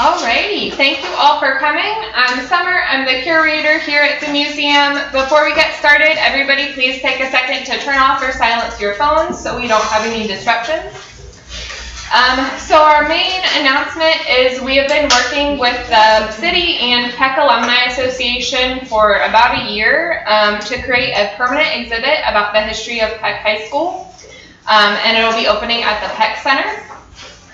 Alrighty, thank you all for coming. I'm Summer, I'm the curator here at the museum. Before we get started, everybody please take a second to turn off or silence your phones so we don't have any disruptions. Um, so our main announcement is we have been working with the city and Peck Alumni Association for about a year um, to create a permanent exhibit about the history of Peck High School. Um, and it'll be opening at the Peck Center.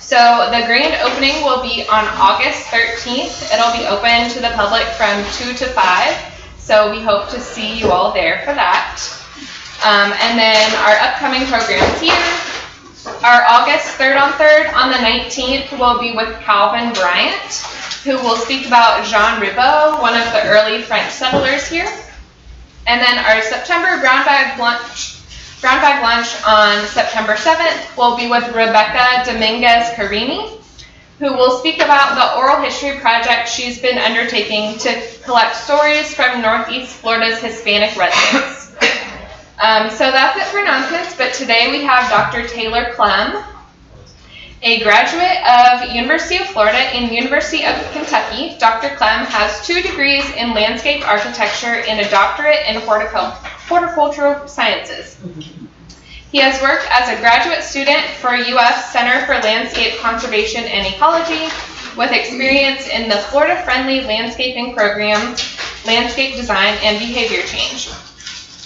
So the grand opening will be on August 13th. It'll be open to the public from 2 to 5. So we hope to see you all there for that. Um, and then our upcoming programs here. Our August 3rd on 3rd on the 19th will be with Calvin Bryant, who will speak about Jean Ribault, one of the early French settlers here. And then our September brown bag lunch Brown Bag Lunch on September 7th will be with Rebecca Dominguez Carini, who will speak about the oral history project she's been undertaking to collect stories from Northeast Florida's Hispanic residents. Um, so that's it for announcements, but today we have Dr. Taylor Clem, a graduate of University of Florida and University of Kentucky. Dr. Clem has two degrees in landscape architecture and a doctorate in horticultural sciences. He has worked as a graduate student for UF's Center for Landscape Conservation and Ecology with experience in the Florida Friendly Landscaping Program, Landscape Design, and Behavior Change.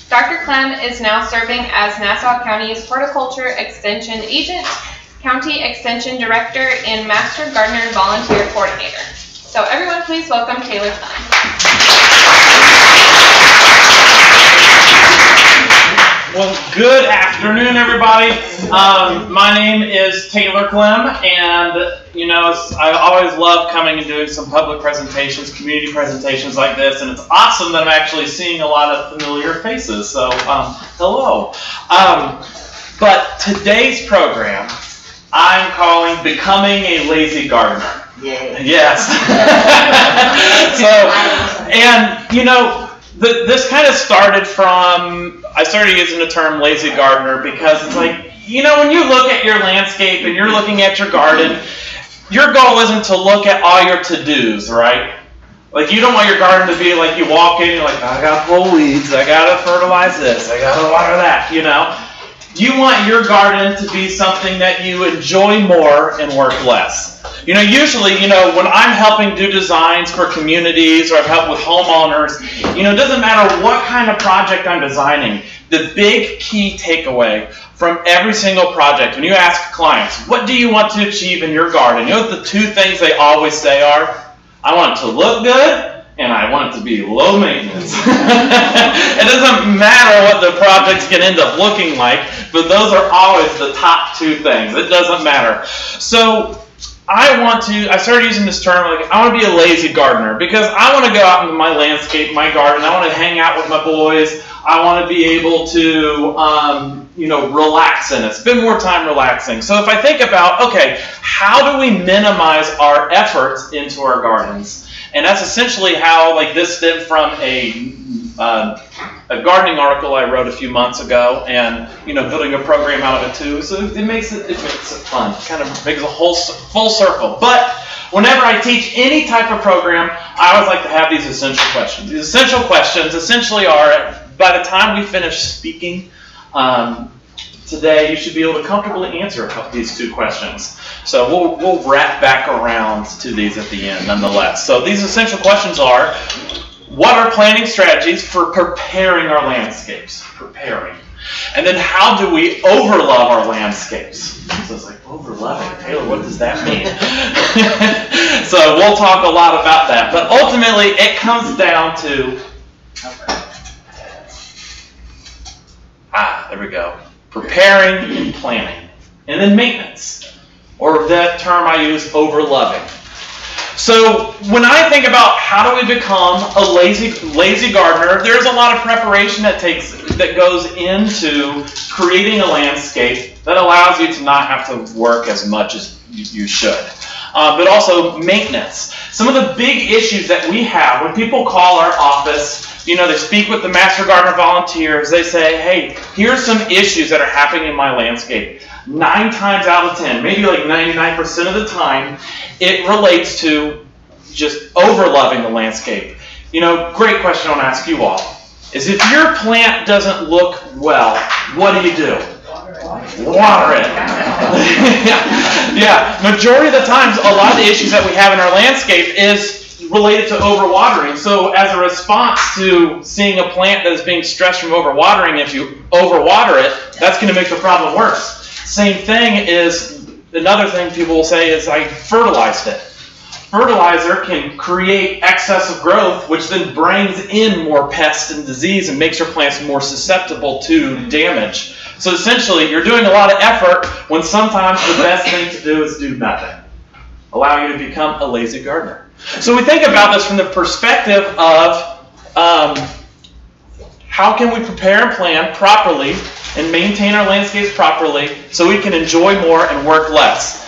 Dr. Clem is now serving as Nassau County's Horticulture Extension Agent, County Extension Director, and Master Gardener Volunteer Coordinator. So everyone please welcome Taylor Clem. Well, good afternoon, everybody. Um, my name is Taylor Clem, and you know, I always love coming and doing some public presentations, community presentations like this, and it's awesome that I'm actually seeing a lot of familiar faces. So, um, hello. Um, but today's program, I'm calling "Becoming a Lazy Gardener." Yay. Yes. so, and you know, the, this kind of started from I started using the term lazy gardener because it's like you know when you look at your landscape and you're looking at your garden, your goal isn't to look at all your to dos, right? Like you don't want your garden to be like you walk in, you're like I gotta pull weeds, I gotta fertilize this, I gotta water that, you know. You want your garden to be something that you enjoy more and work less. You know, usually, you know, when I'm helping do designs for communities or I've helped with homeowners, you know, it doesn't matter what kind of project I'm designing. The big key takeaway from every single project, when you ask clients, what do you want to achieve in your garden? You know what the two things they always say are? I want it to look good and I want it to be low maintenance. it doesn't matter what the projects can end up looking like, but those are always the top two things. It doesn't matter. So I want to, I started using this term, like, I want to be a lazy gardener because I want to go out into my landscape, my garden. I want to hang out with my boys. I want to be able to, um, you know, relax in it, spend more time relaxing. So if I think about, okay, how do we minimize our efforts into our gardens? And that's essentially how, like, this stemmed from a uh, a gardening article I wrote a few months ago, and you know, building a program out of it too. So it makes it it makes it fun. Kind of makes a whole full circle. But whenever I teach any type of program, I always like to have these essential questions. These essential questions essentially are by the time we finish speaking. Um, today, you should be able to comfortably answer these two questions. So we'll, we'll wrap back around to these at the end nonetheless. So these essential questions are, what are planning strategies for preparing our landscapes? Preparing. And then how do we overlove our landscapes? So it's like, overloving. Taylor, what does that mean? so we'll talk a lot about that. But ultimately, it comes down to. Ah, there we go. Preparing and planning. And then maintenance. Or that term I use, overloving. So when I think about how do we become a lazy lazy gardener, there's a lot of preparation that takes that goes into creating a landscape that allows you to not have to work as much as you should. Uh, but also maintenance. Some of the big issues that we have when people call our office You know, they speak with the Master Gardener volunteers. They say, hey, here's some issues that are happening in my landscape. Nine times out of ten, maybe like 99% of the time, it relates to just overloving the landscape. You know, great question I want to ask you all is if your plant doesn't look well, what do you do? Water it. yeah, majority of the times, a lot of the issues that we have in our landscape is related to overwatering. So, as a response to seeing a plant that is being stressed from overwatering, if you overwater it, that's going to make the problem worse. Same thing is another thing people will say is I fertilized it. Fertilizer can create excess of growth, which then brings in more pests and disease and makes your plants more susceptible to damage. So essentially, you're doing a lot of effort when sometimes the best thing to do is do nothing. Allow you to become a lazy gardener. So we think about this from the perspective of um, how can we prepare and plan properly and maintain our landscapes properly so we can enjoy more and work less.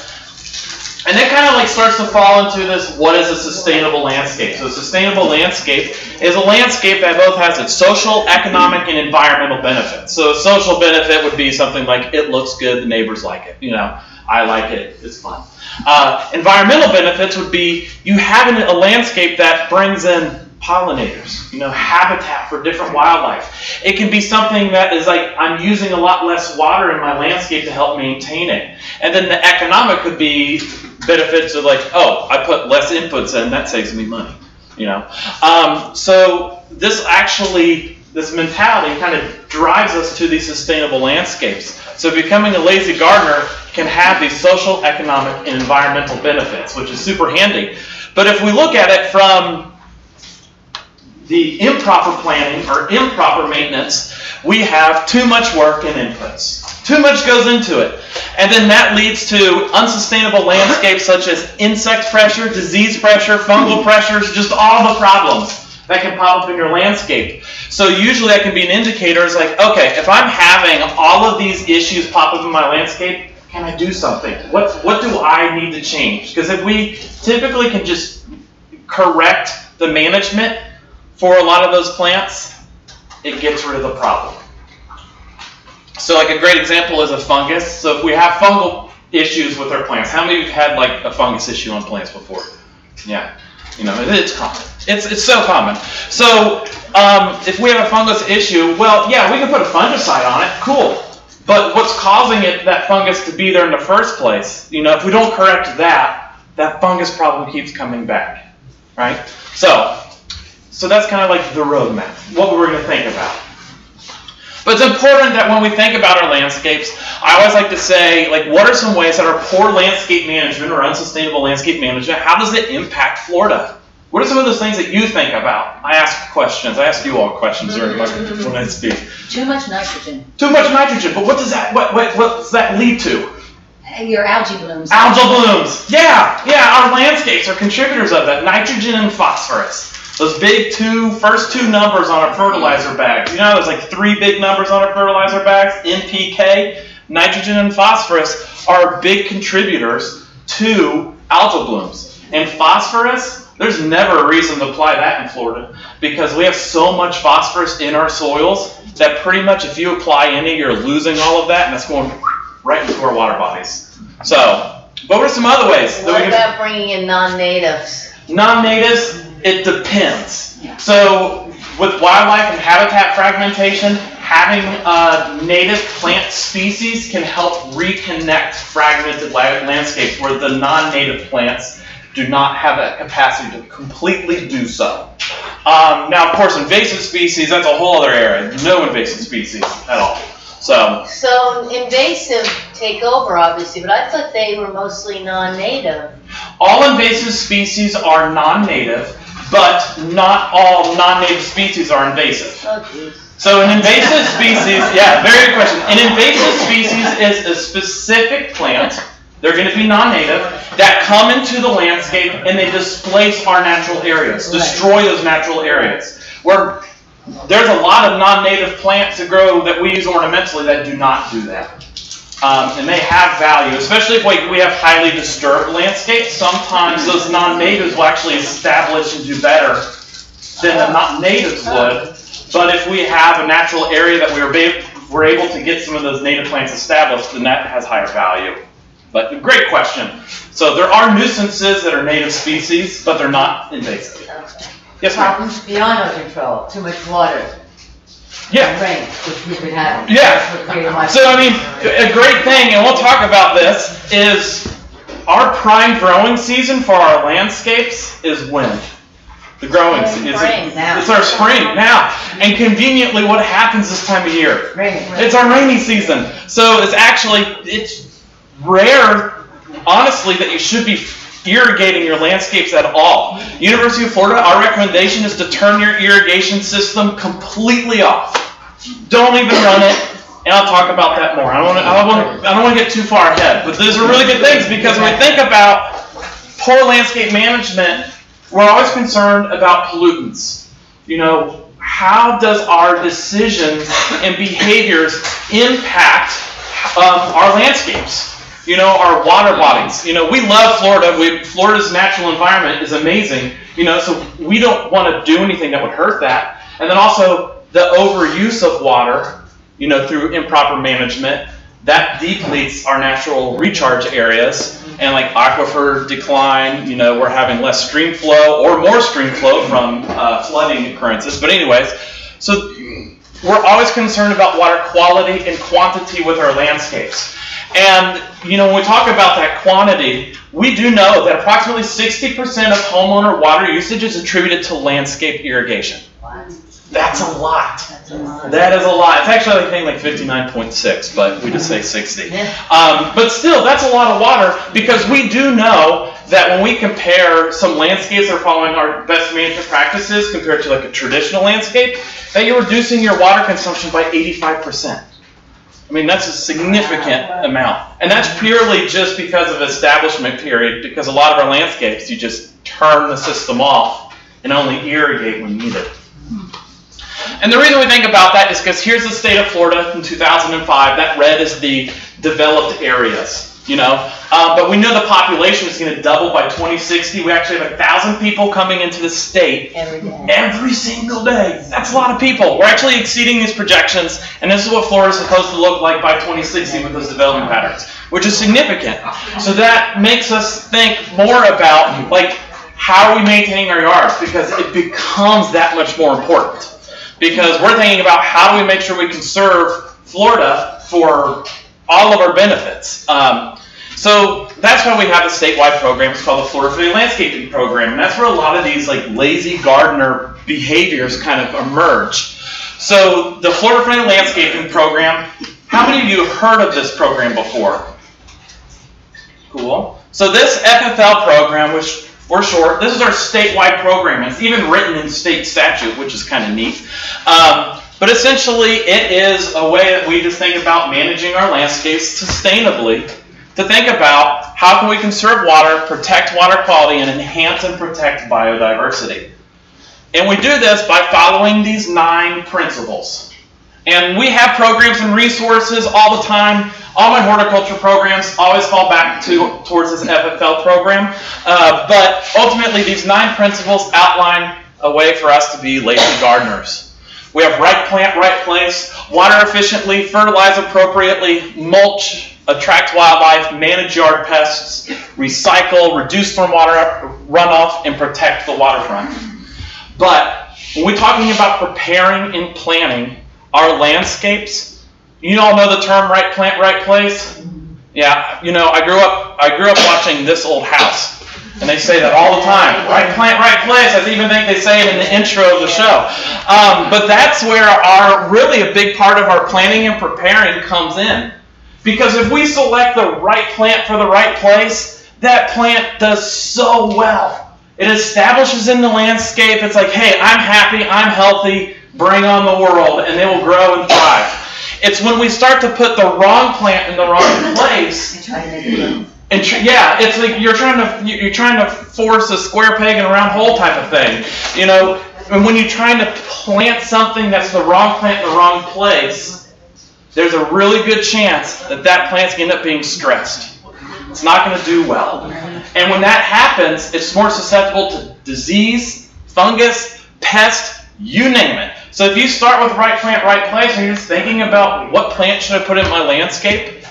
And that kind of like starts to fall into this what is a sustainable landscape? So a sustainable landscape is a landscape that both has its social, economic, and environmental benefits. So a social benefit would be something like it looks good, the neighbors like it, you know, I like it, it's fun. Uh, environmental benefits would be you having a landscape that brings in pollinators, you know, habitat for different wildlife. It can be something that is like I'm using a lot less water in my landscape to help maintain it. And then the economic could be benefits of like, oh, I put less inputs in, that saves me money, you know. Um, so this actually, this mentality kind of drives us to these sustainable landscapes. So becoming a lazy gardener can have these social, economic, and environmental benefits, which is super handy. But if we look at it from the improper planning or improper maintenance, we have too much work and inputs. Too much goes into it. And then that leads to unsustainable landscapes such as insect pressure, disease pressure, fungal pressures, just all the problems that can pop up in your landscape. So usually that can be an indicator. It's like, okay, if I'm having all of these issues pop up in my landscape, can I do something? What, what do I need to change? Because if we typically can just correct the management for a lot of those plants, it gets rid of the problem. So like a great example is a fungus. So if we have fungal issues with our plants, how many of you have had like a fungus issue on plants before? Yeah, you know, it's common. It's, it's so common. So um, if we have a fungus issue, well, yeah, we can put a fungicide on it. Cool. But what's causing it, that fungus to be there in the first place? You know, if we don't correct that, that fungus problem keeps coming back, right? So so that's kind of like the roadmap, what we're going to think about. But it's important that when we think about our landscapes, I always like to say, like, what are some ways that our poor landscape management or unsustainable landscape management, how does it impact Florida? What are some of those things that you think about? I ask questions. I ask you all questions during my, when I speak. Too much nitrogen. Too much nitrogen, but what does that what, what what does that lead to? Your algae blooms. Algal blooms. Yeah, yeah. Our landscapes are contributors of that. Nitrogen and phosphorus. Those big two, first two numbers on our fertilizer bags. You know, there's like three big numbers on our fertilizer bags NPK, nitrogen, and phosphorus are big contributors to algal blooms. And phosphorus, there's never a reason to apply that in Florida because we have so much phosphorus in our soils that pretty much if you apply any, you're losing all of that and that's going right into our water bodies. So, what were some other ways? What about bringing in non-natives? Non-natives, it depends. So with wildlife and habitat fragmentation, having uh, native plant species can help reconnect fragmented landscapes where the non-native plants do not have that capacity to completely do so. Um, now, of course, invasive species, that's a whole other area. No invasive species at all. So, So invasive take over, obviously, but I thought they were mostly non-native. all invasive species are non-native, but not all non-native species are invasive. Oh, So an invasive species, yeah, very good question. An invasive species is a specific plant, they're going to be non-native, that come into the landscape and they displace our natural areas, destroy those natural areas. Where there's a lot of non-native plants that grow that we use ornamentally that do not do that. Um, and they have value, especially if we, we have highly disturbed landscapes. Sometimes those non-natives will actually establish and do better than the not natives would. But if we have a natural area that we were, we're able to get some of those native plants established, then that has higher value. But great question. So there are nuisances that are native species, but they're not invasive. Yes, ma'am. Beyond our control, too much water, Yeah. rain, which. Yeah. That's what created my- So I mean, a great thing, and we'll talk about this, is our prime growing season for our landscapes is when? The growing season. Spring, now. It's our spring now. And conveniently, what happens this time of year? Rain. It's our rainy season. So it's actually, it's rare, honestly, that you should be irrigating your landscapes at all. University of Florida, our recommendation is to turn your irrigation system completely off. Don't even run it, and I'll talk about that more. I don't want to, get too far ahead, but these are really good things because when we think about poor landscape management, we're always concerned about pollutants. You know, how does our decisions and behaviors impact um, our landscapes? You know, our water bodies. You know, we love Florida. We, Florida's natural environment is amazing. You know, so we don't want to do anything that would hurt that. And then also the overuse of water, you know, through improper management, that depletes our natural recharge areas. And like aquifer decline, you know, we're having less stream flow or more stream flow from uh, flooding occurrences. But anyways, so we're always concerned about water quality and quantity with our landscapes. And, you know, when we talk about that quantity, we do know that approximately 60% of homeowner water usage is attributed to landscape irrigation. That's a lot. That's a lot. That is a lot. It's actually, I think, like 59.6, but we just say 60. Um, but still, that's a lot of water because we do know that when we compare some landscapes that are following our best management practices compared to like a traditional landscape, that you're reducing your water consumption by 85%. I mean, that's a significant amount. And that's purely just because of establishment period, because a lot of our landscapes, you just turn the system off and only irrigate when needed. And the reason we think about that is because here's the state of Florida in 2005. That red is the developed areas, you know. Uh, but we know the population is going to double by 2060. We actually have a thousand people coming into the state every day. every single day. That's a lot of people. We're actually exceeding these projections, and this is what Florida is supposed to look like by 2060 with those development patterns, which is significant. So that makes us think more about like how are we maintaining our yards because it becomes that much more important. Because we're thinking about how do we make sure we conserve Florida for all of our benefits. Um, so that's why we have a statewide program. It's called the Florida Friendly Landscaping Program, and that's where a lot of these like lazy gardener behaviors kind of emerge. So the Florida Friendly Landscaping Program. How many of you have heard of this program before? Cool. So this FFL program, which for short, this is our statewide program. It's even written in state statute, which is kind of neat. Um, but essentially, it is a way that we just think about managing our landscapes sustainably to think about how can we conserve water, protect water quality, and enhance and protect biodiversity. And we do this by following these nine principles. And we have programs and resources all the time. All my horticulture programs always fall back to towards this FFL program. Uh, but ultimately, these nine principles outline a way for us to be lazy gardeners. We have right plant, right place, water efficiently, fertilize appropriately, mulch, attract wildlife, manage yard pests, recycle, reduce stormwater runoff, and protect the waterfront. But when we're talking about preparing and planning our landscapes, you all know the term right plant, right place? Yeah, you know, I grew up I grew up watching this old house. And they say that all the time. Right plant, right place. I even think they say it in the intro of the show. Um, but that's where our really a big part of our planning and preparing comes in. Because if we select the right plant for the right place, that plant does so well. It establishes in the landscape. It's like, hey, I'm happy, I'm healthy, bring on the world, and they will grow and thrive. It's when we start to put the wrong plant in the wrong place To it yeah, it's like you're trying to you- you're trying to force a square peg in a round hole type of thing, you know. And when you're trying to plant something that's the wrong plant in the wrong place, there's a really good chance that that plant's gonna end up being stressed. It's not going to do well. And when that happens, it's more susceptible to disease, fungus, pest, you name it. So if you start with right plant, right place, and you're just thinking about what plant should I put in my landscape,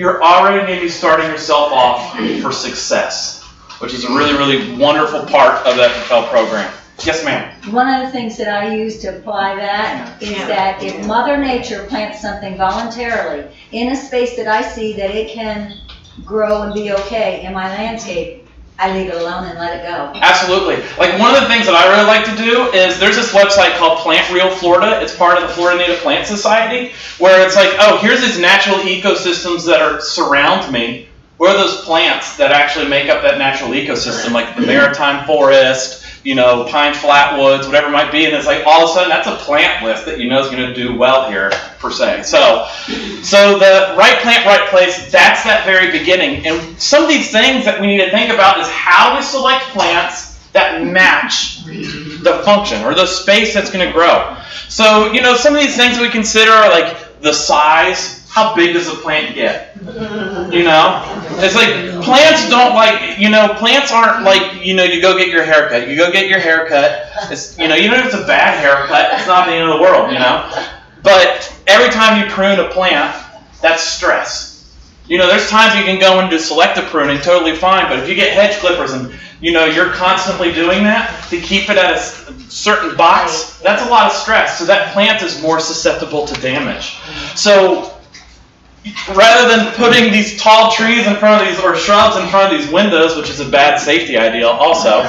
you're already maybe starting yourself off for success, which is a really, really wonderful part of that FFL program. Yes, ma'am. One of the things that I use to apply that is that if Mother Nature plants something voluntarily in a space that I see that it can grow and be okay in my landscape, I leave it alone and let it go. Absolutely. Like one of the things that I really like to do is there's this website called Plant Real Florida. It's part of the Florida Native Plant Society, where it's like, oh, here's these natural ecosystems that are surround me. Where are those plants that actually make up that natural ecosystem, like the maritime forest, you know, pine flatwoods, whatever it might be, and it's like all of a sudden that's a plant list that you know is going to do well here per se. So, so the right plant, right place, that's that very beginning. And some of these things that we need to think about is how we select plants that match the function or the space that's going to grow. So, you know, some of these things that we consider are like the size. How big does a plant get? You know, it's like plants don't like you know plants aren't like you know you go get your haircut. You go get your haircut. It's you know even if it's a bad haircut, it's not the end of the world. You know, but every time you prune a plant, that's stress. You know, there's times you can go into selective pruning, totally fine. But if you get hedge clippers and you know you're constantly doing that to keep it at a certain box, that's a lot of stress. So that plant is more susceptible to damage. So rather than putting these tall trees in front of these or shrubs in front of these windows, which is a bad safety idea also,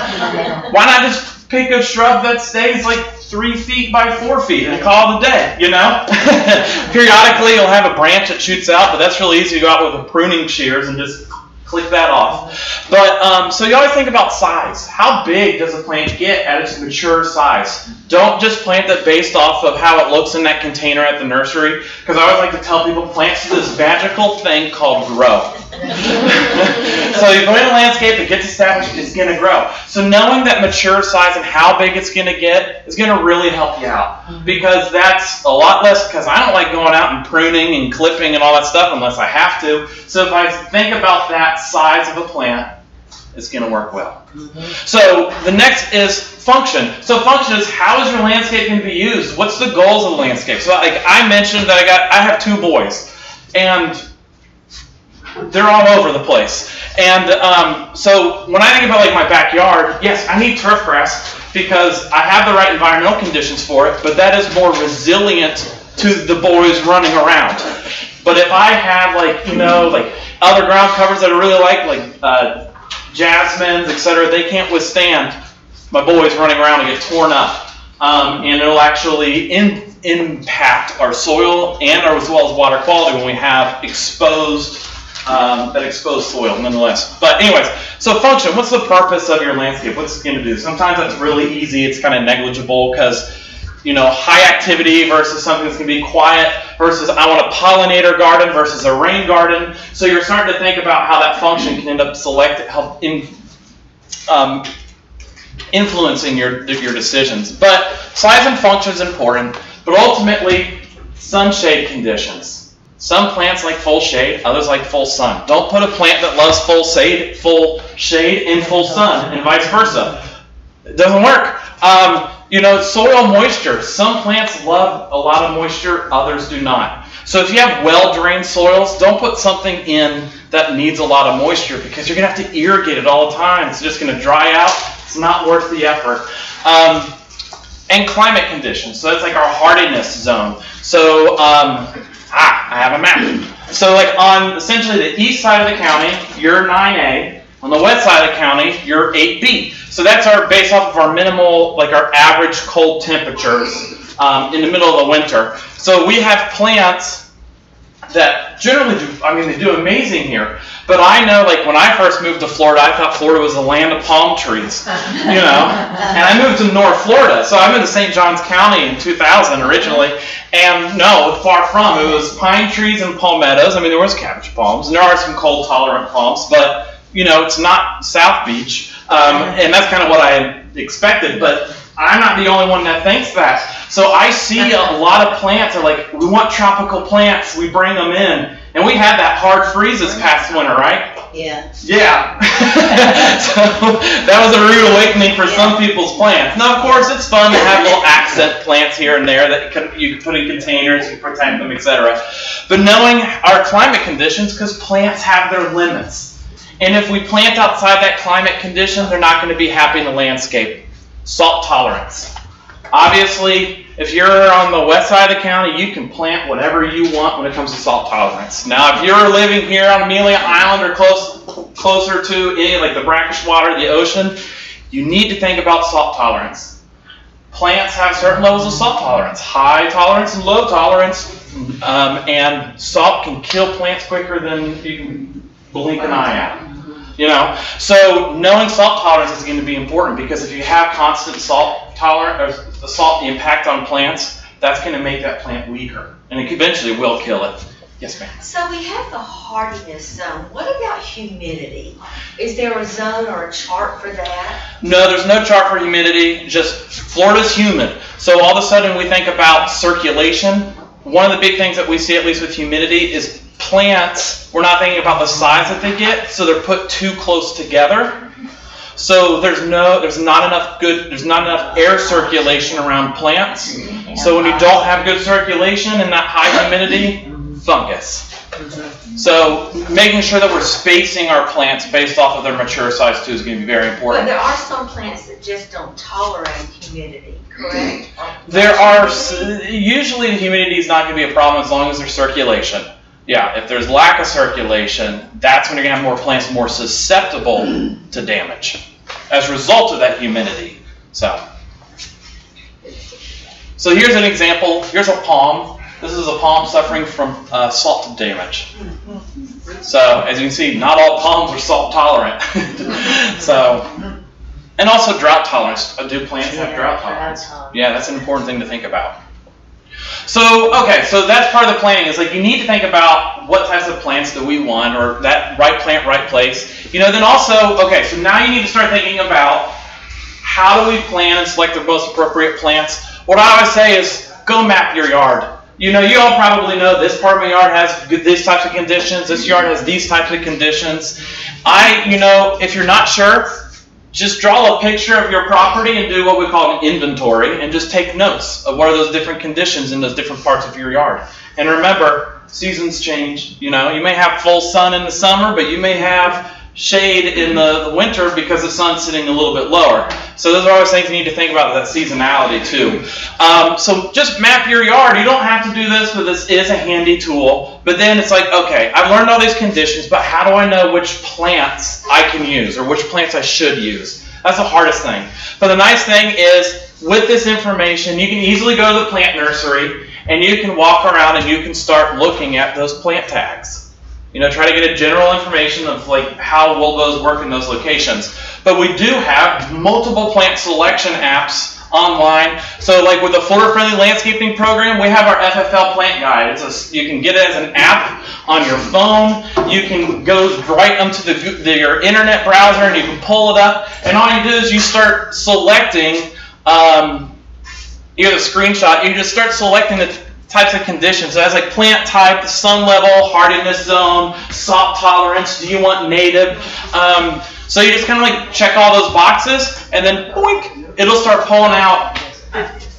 why not just pick a shrub that stays like three feet by four feet and call it a day, you know? Periodically you'll have a branch that shoots out, but that's really easy to go out with a pruning shears and just click that off. But um, so you always think about size. How big does a plant get at its mature size? Don't just plant it based off of how it looks in that container at the nursery, because I always like to tell people plants do this magical thing called grow. so you put in a landscape, it gets established, it's going to grow. So knowing that mature size and how big it's going to get is going to really help you out mm-hmm. because that's a lot less. Because I don't like going out and pruning and clipping and all that stuff unless I have to. So if I think about that size of a plant, it's going to work well. Mm-hmm. So the next is function. So function is how is your landscape going to be used? What's the goals of the landscape? So like I mentioned that I got I have two boys, and they're all over the place. And um, so when I think about like my backyard, yes, I need turf grass because I have the right environmental conditions for it, but that is more resilient to the boys running around. But if I have like you know like other ground covers that I really like, like uh, jasmines, etc., they can't withstand my boys running around and get torn up. Um, and it'll actually in, impact our soil and our, as well as water quality when we have exposed um, that exposed soil, nonetheless. But anyways, so function. What's the purpose of your landscape? What's it going to do? Sometimes that's really easy. It's kind of negligible because you know high activity versus something that's going to be quiet versus I want a pollinator garden versus a rain garden. So you're starting to think about how that function can end up select help in um, influencing your your decisions. But size and function is important, but ultimately sunshade conditions. Some plants like full shade, others like full sun. Don't put a plant that loves full shade, full shade in full sun, and vice versa. It doesn't work. Um, you know, soil moisture. Some plants love a lot of moisture, others do not. So if you have well-drained soils, don't put something in that needs a lot of moisture because you're going to have to irrigate it all the time. It's just going to dry out. It's not worth the effort. Um, and climate conditions. So that's like our hardiness zone. So, um, ah, I have a map. So like on essentially the east side of the county, you're 9A. On the west side of the county, you're 8B. So that's our based off of our minimal, like our average cold temperatures um, in the middle of the winter. So we have plants that generally do, I mean, they do amazing here. But I know, like, when I first moved to Florida, I thought Florida was the land of palm trees, you know? And I moved to North Florida, so I'm in St. Johns County in 2000 originally. And no, far from. It was pine trees and palmettos. I mean, there was cabbage palms, and there are some cold tolerant palms, but, you know, it's not South Beach. Um, and that's kind of what I expected, but I'm not the only one that thinks that. So I see a lot of plants are like, we want tropical plants, we bring them in. And we had that hard freeze this past winter, right? Yeah. Yeah. so that was a rude awakening for some people's plants. Now, of course, it's fun to have little accent plants here and there that you can put in containers, you protect them, etc. But knowing our climate conditions, because plants have their limits. And if we plant outside that climate condition, they're not going to be happy in the landscape. Salt tolerance. Obviously, if you're on the west side of the county, you can plant whatever you want when it comes to salt tolerance. Now, if you're living here on Amelia Island or close closer to any like the brackish water, the ocean, you need to think about salt tolerance. Plants have certain levels of salt tolerance, high tolerance and low tolerance, um, and salt can kill plants quicker than you can blink an eye at. You know, so knowing salt tolerance is going to be important because if you have constant salt tolerance or the salt impact on plants, that's going to make that plant weaker, and it eventually will kill it. Yes, ma'am. So we have the hardiness zone. What about humidity? Is there a zone or a chart for that? No, there's no chart for humidity. Just Florida's humid, so all of a sudden we think about circulation. One of the big things that we see, at least with humidity, is plants. We're not thinking about the size that they get, so they're put too close together. So there's no, there's not enough good, there's not enough air circulation around plants. So when you don't have good circulation and that high humidity, fungus. So making sure that we're spacing our plants based off of their mature size too is going to be very important. But there are some plants that just don't tolerate humidity, correct? There are usually the humidity is not going to be a problem as long as there's circulation. Yeah, if there's lack of circulation, that's when you're going to have more plants more susceptible to damage as a result of that humidity. So, so here's an example. Here's a palm. This is a palm suffering from uh, salt damage. So, as you can see, not all palms are salt tolerant. so, and also drought tolerance. Uh, Do plants have drought tolerance? Yeah, that's an important thing to think about. So, okay, so that's part of the planning is like you need to think about what types of plants do we want or that right plant, right place. You know, then also, okay, so now you need to start thinking about how do we plan and select the most appropriate plants. What I always say is go map your yard. You know, you all probably know this part of my yard has these types of conditions, this yard has these types of conditions. I, you know, if you're not sure, just draw a picture of your property and do what we call an inventory and just take notes of what are those different conditions in those different parts of your yard. And remember, seasons change. You know, you may have full sun in the summer, but you may have shade in the, the winter because the sun's sitting a little bit lower. So those are always things you need to think about that seasonality too. Um, so just map your yard. You don't have to do this, but this is a handy tool. But then it's like, okay, I've learned all these conditions, but how do I know which plants I can use or which plants I should use? That's the hardest thing. But the nice thing is, with this information, you can easily go to the plant nursery and you can walk around and you can start looking at those plant tags. You know, try to get a general information of like how will those work in those locations. But we do have multiple plant selection apps online. So like with the Florida Friendly Landscaping Program, we have our FFL Plant Guide. It's a, you can get it as an app on your phone. You can go right onto the, the your internet browser and you can pull it up. And all you do is you start selecting um, either the screenshot. You just start selecting the types of conditions. So as like plant type, sun level, hardiness zone, salt tolerance. Do you want native? Um, so you just kind of like check all those boxes, and then boink, it'll start pulling out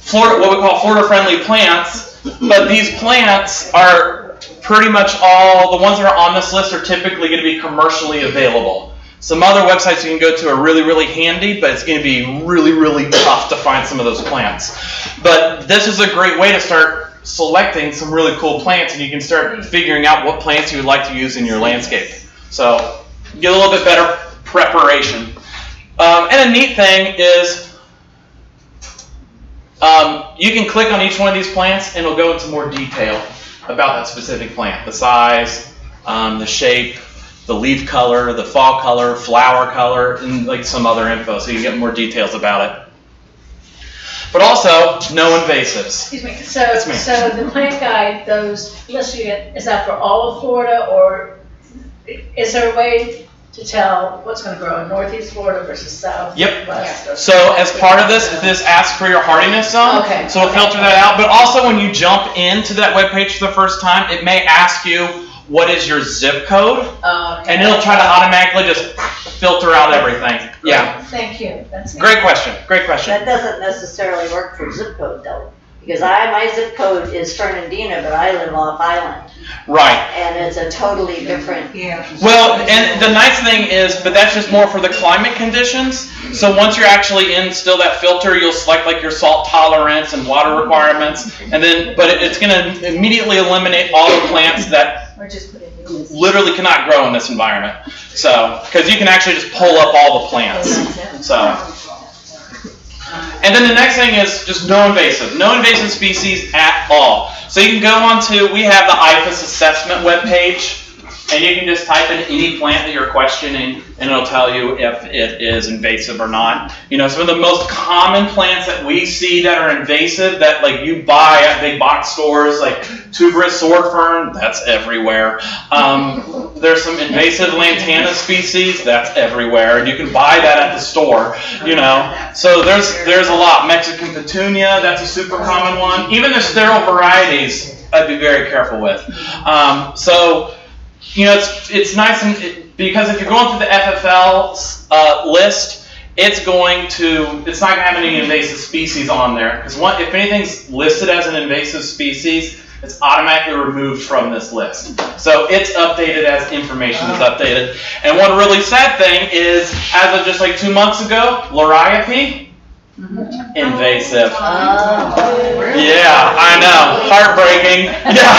Florida, what we call Florida friendly plants. But these plants are pretty much all the ones that are on this list are typically going to be commercially available. Some other websites you can go to are really, really handy, but it's going to be really, really tough to find some of those plants. But this is a great way to start selecting some really cool plants, and you can start figuring out what plants you would like to use in your landscape. So get a little bit better preparation. Um, and a neat thing is um, you can click on each one of these plants, and it'll go into more detail about that specific plant, the size, um, the shape, the leaf color, the fall color, flower color, and like some other info, so you can get more details about it. But also, no invasives. Excuse me, so, ma'am. so the plant guide, those listing is that for all of Florida, or is there a way to tell what's gonna grow in northeast Florida versus south? Yep. west, or- So as part of this, this asks for your hardiness zone. Okay. So it'll filter that out. But also when you jump into that web page for the first time, it may ask you what is your zip code, Uh, and it'll try to automatically just filter out everything. Yeah, Thank you, that's. great question, great question. That doesn't necessarily work for zip code though, because I, my zip code is Fernandina, but I live off island, Right. and it's a totally different. Yeah. Well, and the nice thing is, but that's just more for the climate conditions. So once you're actually in still that filter, you'll select like your salt tolerance and water requirements, and then, but it- it's gonna immediately eliminate all the plants that Or just put it in this. literally cannot grow in this environment. So, because you can actually just pull up all the plants. So. And then the next thing is just no invasive, no invasive species at all. So you can go onto, we have the IFAS assessment webpage, and you can just type in any plant that you're questioning, and it'll tell you if it is invasive or not. You know, some of the most common plants that we see that are invasive that like you buy at big box stores, like tuberous sword fern, that's everywhere. Um, there's some invasive lantana species, that's everywhere, and you can buy that at the store. You know, so there's there's a lot. Mexican petunia, that's a super common one. Even the sterile varieties, I'd be very careful with. Um, so, you know, it's it's nice and it, because if you're going through the FFL uh, list, it's going to it's not going to have any invasive species on there because if anything's listed as an invasive species, it's automatically removed from this list. So it's updated as information is updated. And one really sad thing is, as of just like two months ago, Liriope, invasive. Oh. Yeah, I know. Heartbreaking. Yeah.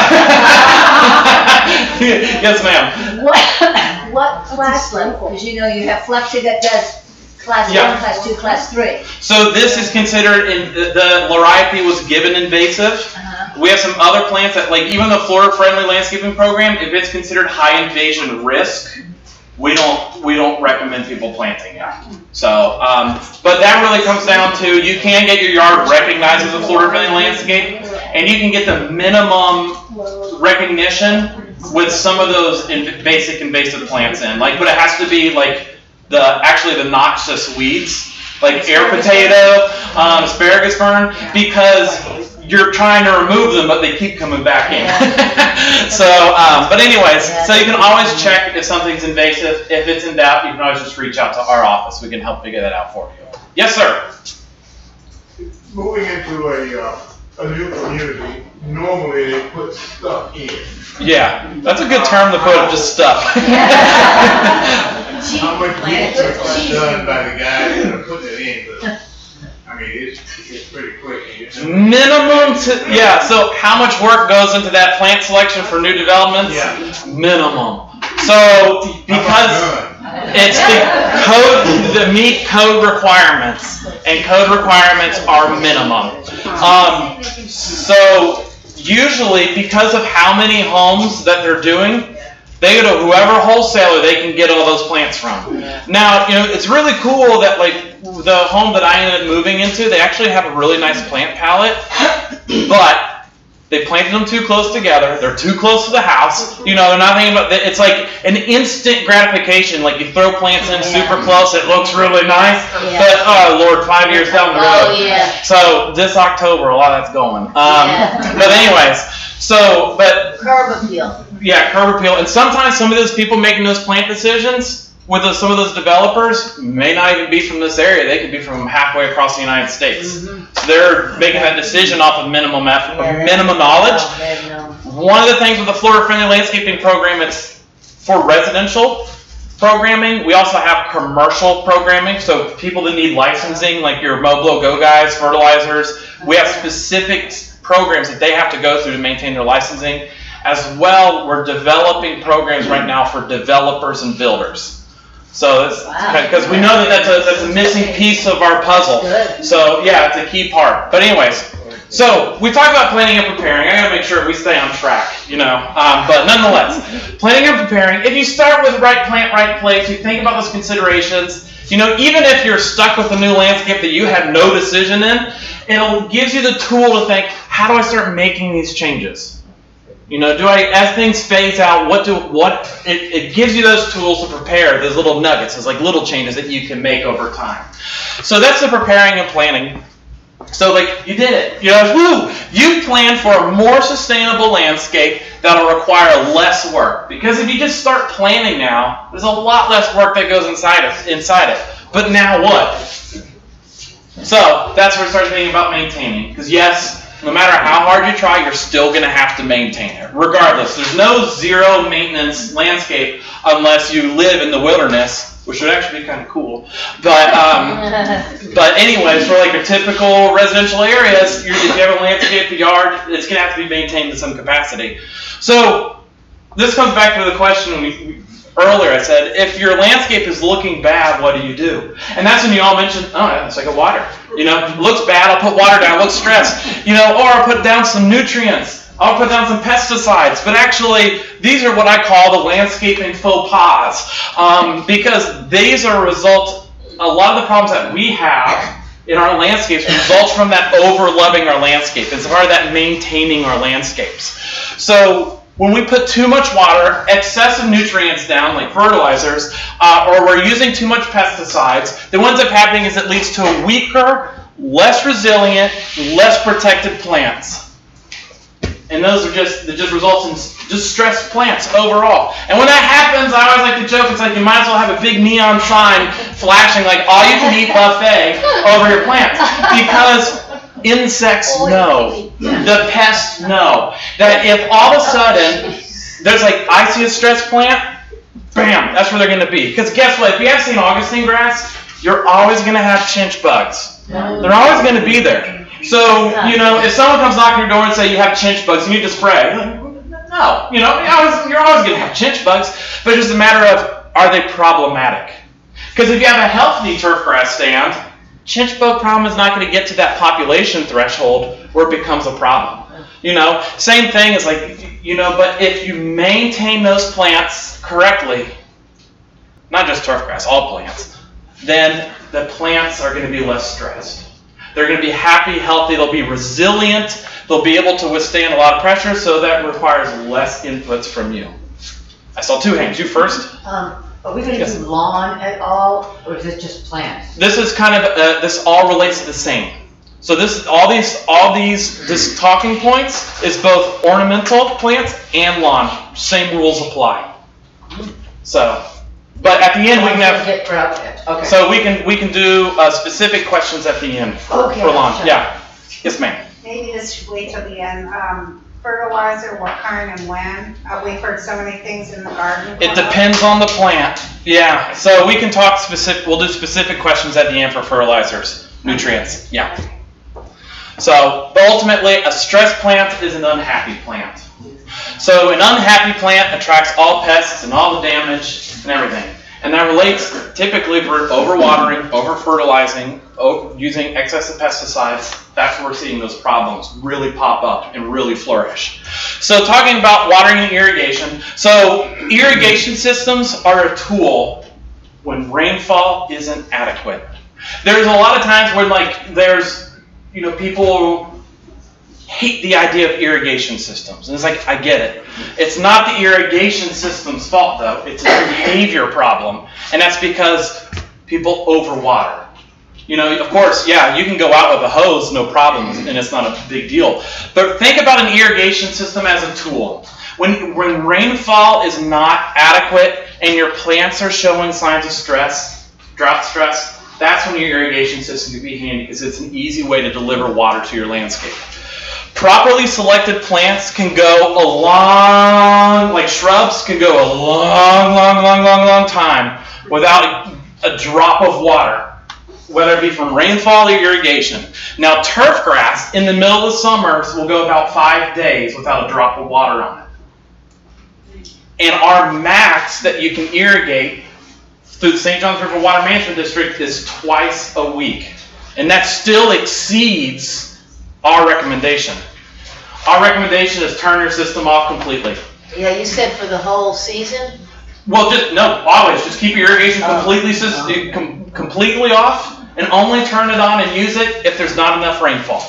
yes, ma'am. What, what class level? Because you know, you have FLEPPC that does class Yeah. one, class two, class three. So this is considered in the, the Liriope was given invasive. Uh-huh. We have some other plants that, like even the flora friendly landscaping program, if it's considered high invasion risk, we don't we don't recommend people planting it. So, um, but that really comes down to you can get your yard recognized as a Florida-friendly landscape, and you can get the minimum recognition with some of those basic invasive plants in. Like, but it has to be like the actually the noxious weeds, like air potato, um, asparagus fern, because you're trying to remove them, but they keep coming back in. so, um, but anyways, so you can always check if something's invasive. If it's in doubt, you can always just reach out to our office. We can help figure that out for you. Yes, sir. Moving into a, uh, a new community, normally they put stuff in. Yeah, that's a good term to put. Just stuff. How much research was done by the guys that are putting it in? I mean, it's, it's pretty quick. Minimum to yeah. So how much work goes into that plant selection for new developments? Yeah. Minimum. So because it's the code, the meet code requirements, and code requirements are minimum. Um, so usually because of how many homes that they're doing, they go to whoever wholesaler they can get all those plants from. Now, you know, it's really cool that like the home that I ended up moving into, they actually have a really nice plant palette, but they planted them too close together. They're too close to the house. You know, they're not thinking about. It's like an instant gratification. Like you throw plants in super close, it looks really nice, but oh lord, five years down the road. Oh, yeah. So this October, a lot of that's going. Um, Yeah. But anyways, so but Curb appeal. yeah, curb appeal, and sometimes some of those people making those plant decisions with those, some of those developers may not even be from this area. They could be from halfway across the United States. Mm-hmm. So they're making that decision off of minimum effort, minimum knowledge. One of the things with the Florida Friendly Landscaping Program, it's for residential programming. We also have commercial programming, so people that need licensing, like your Moblo Go guys, fertilizers, we have specific programs that they have to go through to maintain their licensing. As well, we're developing programs right now for developers and builders. So that's because we know that that's a, that's a missing piece of our puzzle. So yeah, it's a key part. But anyways, so we talked about planning and preparing. I gotta make sure we stay on track, you know. Um, but nonetheless, planning and preparing. If you start with right plant, right place, you think about those considerations. You know, even if you're stuck with a new landscape that you had no decision in, it gives you the tool to think, how do I start making these changes? You know, do I, as things phase out, what do, what, it, it gives you those tools to prepare, those little nuggets, those like little changes that you can make over time. So that's the preparing and planning. So like you did it. You know, woo! You plan for a more sustainable landscape that'll require less work. Because if you just start planning now, there's a lot less work that goes inside it inside it. But now what? So that's where we start thinking about maintaining. Because yes, no matter how hard you try, you're still going to have to maintain it. Regardless, there's no zero maintenance landscape unless you live in the wilderness, which would actually be kind of cool. But um, but anyways, for like a typical residential areas, if you have a landscaped yard, it's going to have to be maintained to some capacity. So this comes back to the question we, we earlier. I said, if your landscape is looking bad, what do you do? And that's when you all mentioned, oh, it's like a water. You know, looks bad, I'll put water down. Looks stressed. You know, or I'll put down some nutrients. I'll put down some pesticides. But actually, these are what I call the landscaping faux pas, um, because these are a result. A lot of the problems that we have in our landscapes results from that over loving our landscape. It's part of that maintaining our landscapes. So when we put too much water, excessive nutrients down, like fertilizers, uh, or we're using too much pesticides, then what ends up happening is it leads to weaker, less resilient, less protected plants. And those are just that just results in distressed plants overall. And when that happens, I always like to joke, it's like you might as well have a big neon sign flashing like all you can eat buffet over your plants. Because insects know. The pests know. That if all of a sudden there's like I see a stressed plant, bam, that's where they're gonna be. Because guess what? If you have St. Augustine grass, you're always gonna have chinch bugs. They're always gonna be there. So, you know, if someone comes knocking your door and say you have chinch bugs, you need to spray. No, you know, you're always, you're always going to have chinch bugs, but it's just a matter of are they problematic? Because if you have a healthy turf grass stand, chinch bug problem is not going to get to that population threshold where it becomes a problem. You know, same thing is like, you know, but if you maintain those plants correctly, not just turf grass, all plants, then the plants are going to be less stressed. They're going to be happy, healthy, they'll be resilient, they'll be able to withstand a lot of pressure, so that requires less inputs from you. I saw two hands. You first. Um, are we gonna Yes. do lawn at all, or is it just plants? This is kind of uh, this all relates to the same. So this all these all these this talking points is both ornamental plants and lawn. Same rules apply. So, but at the end we can have Get gravel pit, okay. so we can we can do uh, specific questions at the end for, Okay, for lawn. sure. Yeah. Yes, ma'am. Maybe this should wait till the end. Um, fertilizer, what kind and when? Uh, we've heard so many things in the garden. It depends on the plant. Yeah. So we can talk specific. We'll do specific questions at the end for fertilizers, nutrients. Yeah. So, ultimately, a stressed plant is an unhappy plant. So an unhappy plant attracts all pests and all the damage and everything. And that relates typically for overwatering, over fertilizing, using excessive pesticides. That's where we're seeing those problems really pop up and really flourish. So talking about watering and irrigation. So irrigation systems are a tool when rainfall isn't adequate. There's a lot of times when like there's you know people hate the idea of irrigation systems. And it's like, I get it. It's not the irrigation system's fault, though. It's a behavior problem. And that's because people overwater. You know, of course, yeah, you can go out with a hose, no problem, and it's not a big deal. But think about an irrigation system as a tool. When, when rainfall is not adequate and your plants are showing signs of stress, drought stress, that's when your irrigation system can be handy because it's an easy way to deliver water to your landscape. Properly selected plants can go a long, like shrubs, can go a long, long, long, long, long time without a drop of water, whether it be from rainfall or irrigation. Now, turf grass in the middle of the summer will go about five days without a drop of water on it. And our max that you can irrigate through the St. Johns River Water Management District is twice a week. And that still exceeds our recommendation. Our recommendation is turn your system off completely. Yeah, you said for the whole season? Well, just no, always just keep your irrigation Oh. completely sys- com- completely off, and only turn it on and use it if there's not enough rainfall.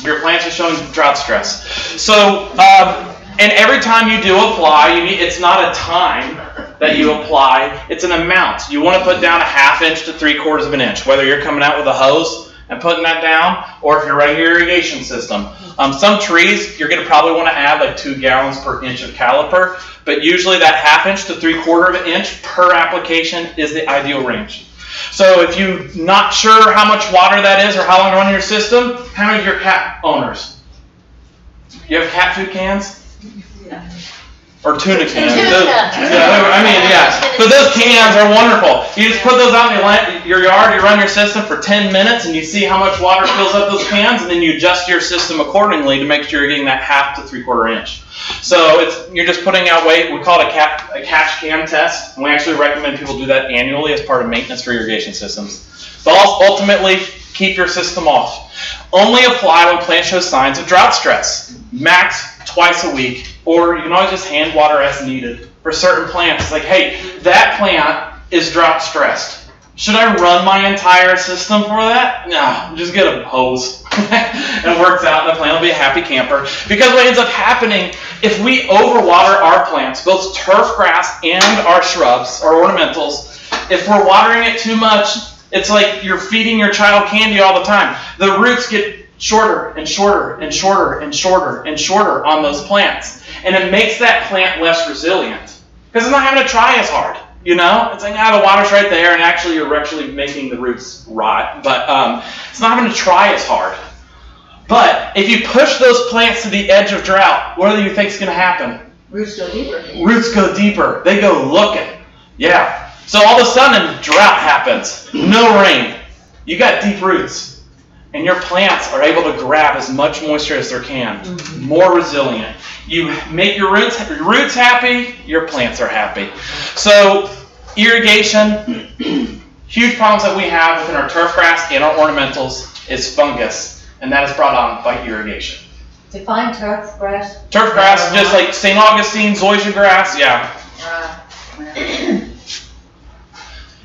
Your plants are showing drought stress. So, um, and every time you do apply, you need, it's not a time that you apply; it's an amount. You want to put down a half inch to three quarters of an inch, whether you're coming out with a hose and putting that down, or if you're running your irrigation system. Um, some trees, you're gonna probably wanna add like two gallons per inch of caliper, but usually that half inch to three quarter of an inch per application is the ideal range. So if you're not sure how much water that is or how long to run your system, how many of your cat owners? You have cat food cans? Or tuna cans? Those- Yeah, I mean, yeah. So those cans are wonderful. You just put those out in your, la- your yard, you run your system for 10 minutes, and you see how much water fills up those cans, and then you adjust your system accordingly to make sure you're getting that half to three quarter inch. So it's you're just putting out weight. We call it a, cap, a catch can test, and we actually recommend people do that annually as part of maintenance for irrigation systems. But ul- ultimately, keep your system off. Only apply when plants show signs of drought stress. Max twice a week, or you can always just hand water as needed. For certain plants, like, hey, that plant is drought stressed. Should I run my entire system for that? No, just get a hose. it works out, and the plant will be a happy camper. Because what ends up happening, if we overwater our plants, both turf grass and our shrubs, our ornamentals, if we're watering it too much, it's like you're feeding your child candy all the time. The roots get shorter and shorter and shorter and shorter and shorter on those plants. And it makes that plant less resilient. Because it's not having to try as hard. You know? It's like, ah, the water's right there, and actually you're actually making the roots rot. But um, it's not having to try as hard. But if you push those plants to the edge of drought, what do you think is going to happen? Roots go deeper. Roots go deeper. They go looking. Yeah. So all of a sudden, drought happens. No rain. You got deep roots. And your plants are able to grab as much moisture as they can. Mm-hmm. More resilient. You make your roots, your roots happy, your plants are happy. So, irrigation, huge problems that we have within our turf grass and our ornamentals is fungus. And that is brought on by irrigation. Define turf grass. Turf grass, just like St. Augustine, zoysia grass, yeah.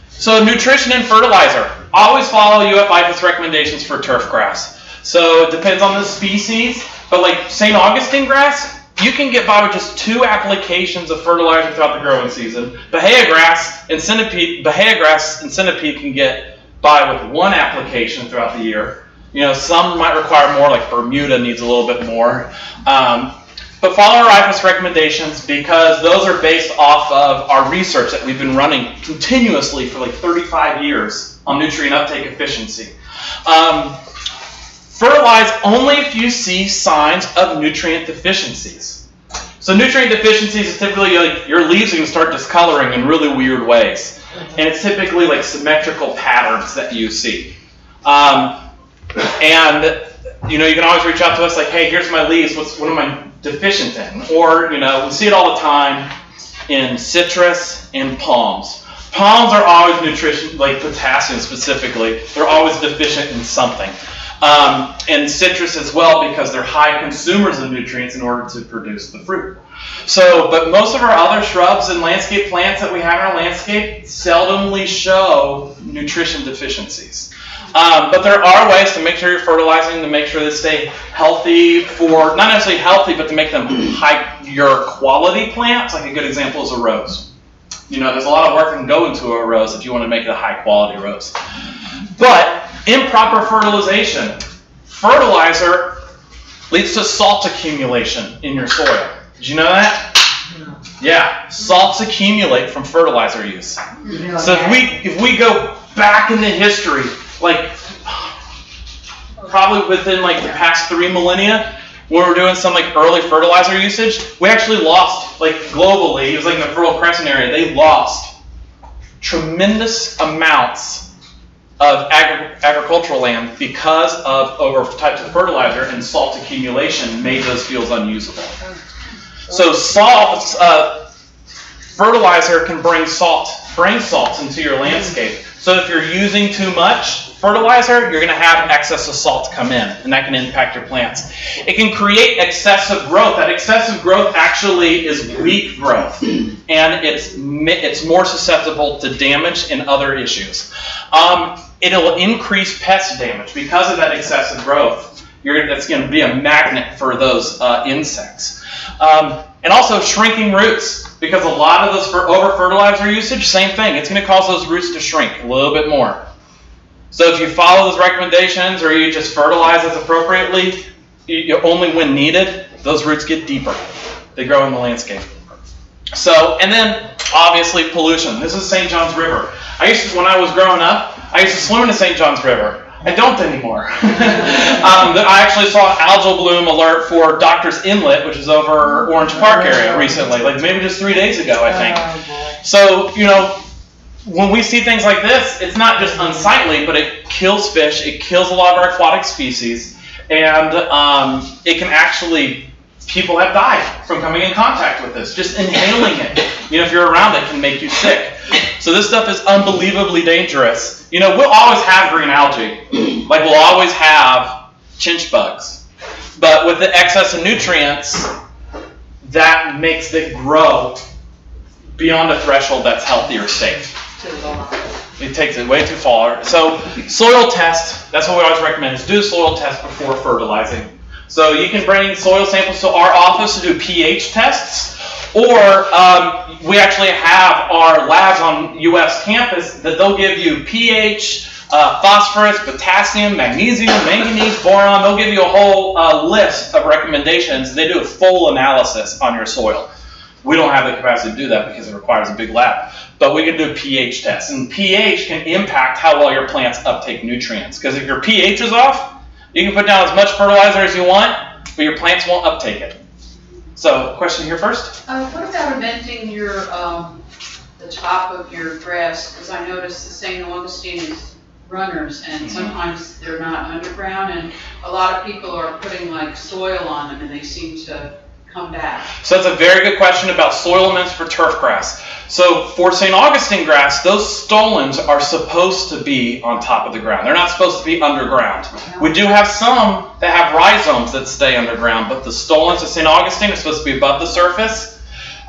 So nutrition and fertilizer. Always follow UF IFAS recommendations for turf grass. So it depends on the species, but like St. Augustine grass, you can get by with just two applications of fertilizer throughout the growing season. Bahia grass and centipede, Bahia grass and centipede can get by with one application throughout the year. You know, some might require more, like Bermuda needs a little bit more. Um, but follow our IFAS recommendations because those are based off of our research that we've been running continuously for like 35 years on nutrient uptake efficiency. Um, fertilize only if you see signs of nutrient deficiencies. So nutrient deficiencies is typically like your leaves are going to start discoloring in really weird ways. And it's typically like symmetrical patterns that you see. Um, and you know, you can always reach out to us like, hey, here's my leaves. What's what am I deficient in? Or you know, we see it all the time in citrus and palms. Palms are always nutrition, like potassium specifically. They're always deficient in something. Um, and citrus as well because they're high consumers of nutrients in order to produce the fruit. So, but most of our other shrubs and landscape plants that we have in our landscape seldomly show nutrition deficiencies. Um, but there are ways to make sure you're fertilizing to make sure they stay healthy for not necessarily healthy, but to make them high your quality plants. Like a good example is a rose. You know, there's a lot of work that can go into a rose if you want to make it a high quality rose. But improper fertilization, fertilizer leads to salt accumulation in your soil. Did you know that? Yeah, salts accumulate from fertilizer use. So if we if we go back into history, like probably within like the past three millennia, we were doing some like early fertilizer usage, we actually lost like globally. It was like in the Fertile Crescent area, they lost tremendous amounts of agri- agricultural land because of over types of fertilizer and salt accumulation made those fields unusable. So salt, uh, fertilizer can bring salt, bring salts into your landscape. So if you're using too much fertilizer, you're going to have excess of salt come in, and that can impact your plants. It can create excessive growth. That excessive growth actually is weak growth, and it's it's more susceptible to damage and other issues. Um, it'll increase pest damage because of that excessive growth. You're, that's going to be a magnet for those uh, insects. Um, and also shrinking roots because a lot of those for over fertilizer usage, same thing. It's going to cause those roots to shrink a little bit more. So if you follow those recommendations or you just fertilize as appropriately, you, you only when needed, those roots get deeper. They grow in the landscape. So, and then obviously pollution. This is St. John's River. I used to, when I was growing up, I used to swim in the St. John's River. I don't anymore. um, I actually saw an algal bloom alert for Doctor's Inlet, which is over Orange Park area recently, like maybe just three days ago, I think. So, you know, when we see things like this, it's not just unsightly, but it kills fish, it kills a lot of our aquatic species, and um, it can actually, people have died from coming in contact with this, just inhaling it. You know, if you're around it, can make you sick. So this stuff is unbelievably dangerous. You know, we'll always have green algae, like we'll always have chinch bugs, but with the excess of nutrients, that makes it grow beyond a threshold that's healthy or safe. It takes it way too far. So soil test, that's what we always recommend, is do a soil test before fertilizing. So you can bring soil samples to our office to do pH tests, or um, we actually have our labs on UF campus that they'll give you pH, uh, phosphorus, potassium, magnesium, manganese, boron. They'll give you a whole uh, list of recommendations. They do a full analysis on your soil. We don't have the capacity to do that because it requires a big lab. But we can do a pH test. And pH can impact how well your plants uptake nutrients. Because if your pH is off, you can put down as much fertilizer as you want, but your plants won't uptake it. So, question here first? Uh, what about venting your, um, the top of your grass? Because I noticed the St. Augustine is runners and sometimes they're not underground and a lot of people are putting like soil on them and they seem to come back. So that's a very good question about soil amends for turf grass. So for St. Augustine grass, those stolons are supposed to be on top of the ground. They're not supposed to be underground. We do have some that have rhizomes that stay underground, but the stolons of St. Augustine are supposed to be above the surface.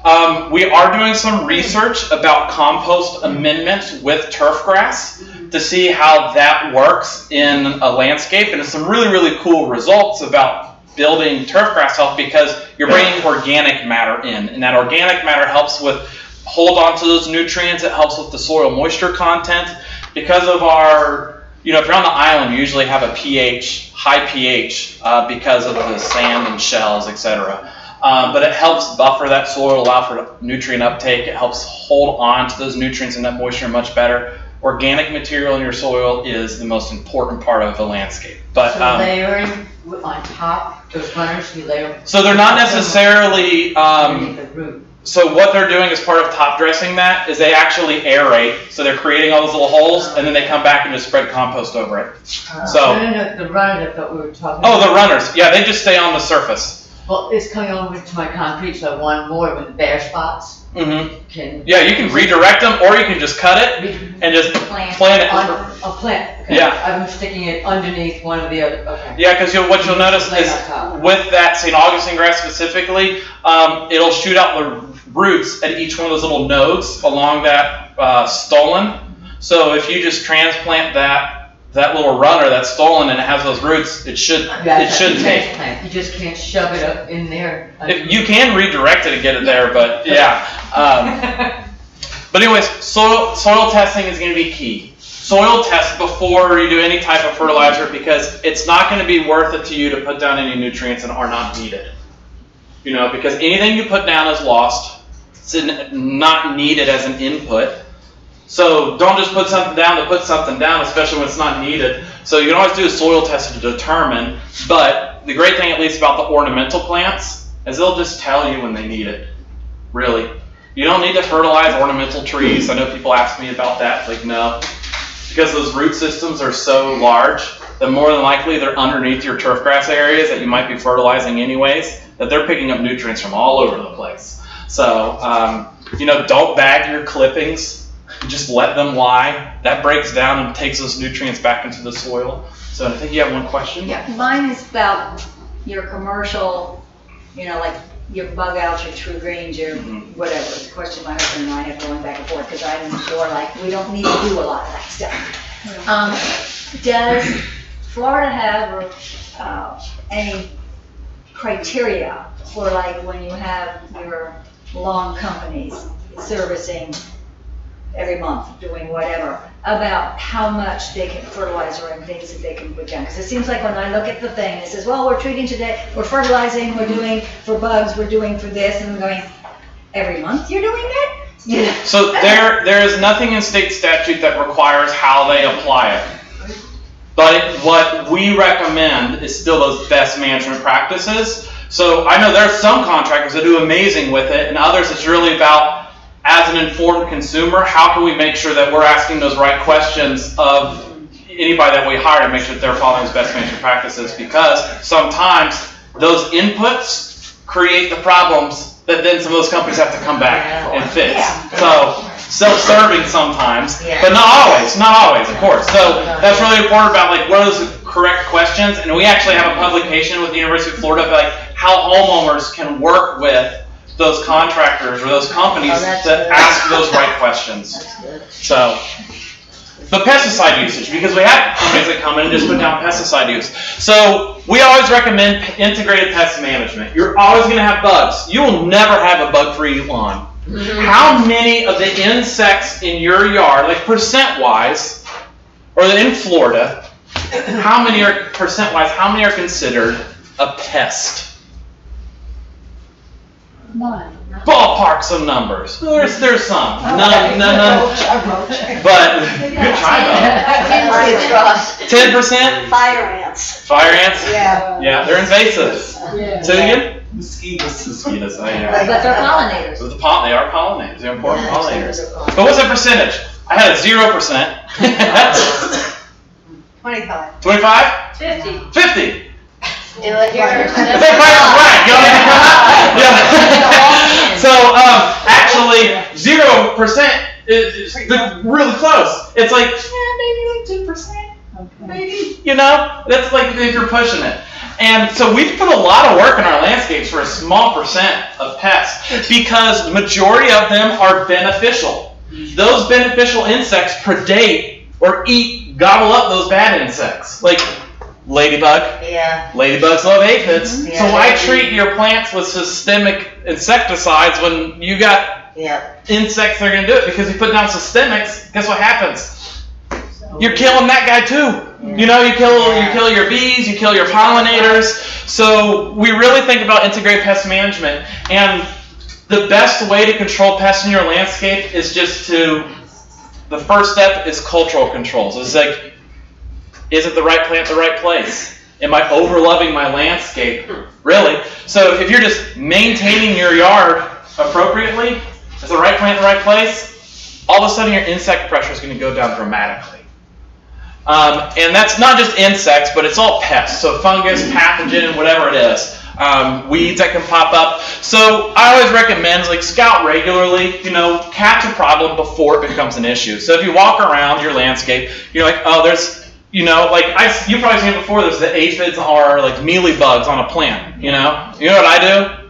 Um, we are doing some research about compost amendments with turf grass to see how that works in a landscape, and it's some really, really cool results about building turf grass health because you're bringing organic matter in, and that organic matter helps with hold on to those nutrients. It helps with the soil moisture content because of our, you know, if you're on the island, you usually have a pH, high pH, uh, because of the sand and shells, etc. Um, but it helps buffer that soil, allow for nutrient uptake. It helps hold on to those nutrients and that moisture much better. Organic material in your soil is the most important part of the landscape. But So um, layering on top, those runners, you layer. so they're not necessarily. Um, Underneath the root. so what they're doing as part of top dressing that is they actually aerate. So they're creating all those little holes, and then they come back and just spread compost over it. So- No, no, no, the runner that we were talking. Oh, the runners. Yeah, they just stay on the surface. Well, it's coming over to my concrete, so I want more with the bare spots, Mm-hmm. can. Yeah, you can redirect them, or you can just cut it and just Plant. it. On, a plant, okay. Yeah. I'm sticking it underneath one of the other, okay. Yeah, because you'll, what you'll notice Lay is on top. with that St. Augustine grass specifically, um, it'll shoot out the roots at each one of those little nodes along that uh, stolon. So if you just transplant that that little runner that's stolen and it has those roots, it should it That's a should take. transplant. You just can't shove it up in there. If you can redirect it and get it there, but yeah. Um, but anyways, soil soil testing is going to be key. Soil test before you do any type of fertilizer because it's not going to be worth it to you to put down any nutrients that are not needed. You know, because anything you put down is lost. It's not needed as an input. So don't just put something down to put something down, especially when it's not needed. So you can always do a soil test to determine. But the great thing, at least about the ornamental plants, is they'll just tell you when they need it. Really, you don't need to fertilize ornamental trees. I know people ask me about that. Like no, because those root systems are so large that more than likely they're underneath your turf grass areas that you might be fertilizing anyways. That they're picking up nutrients from all over the place. So um, you know, don't bag your clippings just let them lie. That breaks down and takes those nutrients back into the soil. So I think you have one question. Yeah, mine is about your commercial, you know, like your bug out, your TruGreens, your Mhm. whatever. It's a question my husband and I have going back and forth because I'm sure like we don't need to do a lot of that stuff. Um, does Florida have uh, any criteria for like when you have your lawn companies servicing every month, doing whatever, about how much they can, fertilizer and things that they can put down. Because it seems like when I look at the thing, it says, well, we're treating today, we're fertilizing, we're doing for bugs, we're doing for this, and I'm going, every month you're doing that? You know? So there, there is nothing in state statute that requires how they apply it. But what we recommend is still those best management practices. So I know there are some contractors that do amazing with it, and others it's really about, as an informed consumer, how can we make sure that we're asking those right questions of anybody that we hire to make sure that they're following those best management practices? Because sometimes those inputs create the problems that then some of those companies have to come back and fix. So self-serving sometimes, but not always, not always, of course. So that's really important about like what are those correct questions, and we actually have a publication with the University of Florida about like how homeowners can work with those contractors or those companies Oh, good. ask those right questions. So. the pesticide usage, because we have companies that come in and just put down pesticide use. So we always recommend integrated pest management. You're always going to have bugs. You will never have a bug-free lawn. How many of the insects in your yard, like percent-wise, or in Florida, how many are percent-wise? How many are considered a pest? Ballpark some numbers. There's there's some. None, none, none. But good try though. Ten percent Fire ants. fire ants. Yeah. Yeah, they're invasive. Yeah. Say it again. Mosquitoes. Mosquitoes. Oh yeah. But they're pollinators. With the poll- they are pollinators. They're important pollinators. But what's that percentage? I had a zero percent. Twenty-five. Twenty-five. Fifty. Fifty. Do it here. Is that right? Right. You want me to come out? Yeah. so um, actually, zero percent is, is the- really close. It's like yeah, maybe like two percent, maybe. You know, that's like if you're pushing it. And so we've put a lot of work in our landscapes for a small percent of pests because majority of them are beneficial. Those beneficial insects predate or eat, gobble up those bad insects, like ladybug, Yeah. Ladybugs love aphids. Mm-hmm. Yeah, so why treat your plants with systemic insecticides when you got Yeah. insects that are going to do it? Because you put down systemics, guess what happens? You're killing that guy too. You know, you kill you kill your bees, you kill your pollinators. So we really think about integrated pest management, and the best way to control pests in your landscape is just to. The first step is cultural controls. It's like is it the right plant, the right place? Am I overloving my landscape? Really? So if you're just maintaining your yard appropriately, is the right plant in the right place? All of a sudden your insect pressure is going to go down dramatically. Um, and that's not just insects, but it's all pests. So fungus, pathogen, whatever it is. Um, weeds that can pop up. So I always recommend like scout regularly. You know, catch a problem before it becomes an issue. So if you walk around your landscape, you're like, oh, there's you know, like I, you've probably seen it before. There's the aphids are like mealy bugs on a plant. You know, you know what I do?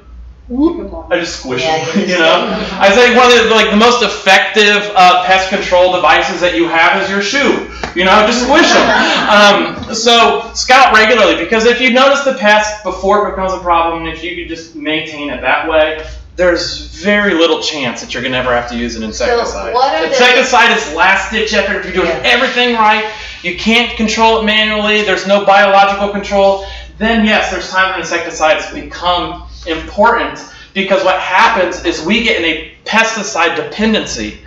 I just squish Yeah, them. you know, I think one of the like the most effective uh, pest control devices that you have is your shoe. You know, just squish them. Um, so scout regularly because if you notice the pest before it becomes a problem, if you could just maintain it that way, there's very little chance that you're gonna ever have to use an insecticide. what are the- Insecticide is last ditch effort if you're doing Yeah. everything right. You can't control it manually. There's no biological control. Then yes, there's times when insecticides become important because what happens is we get in a pesticide dependency.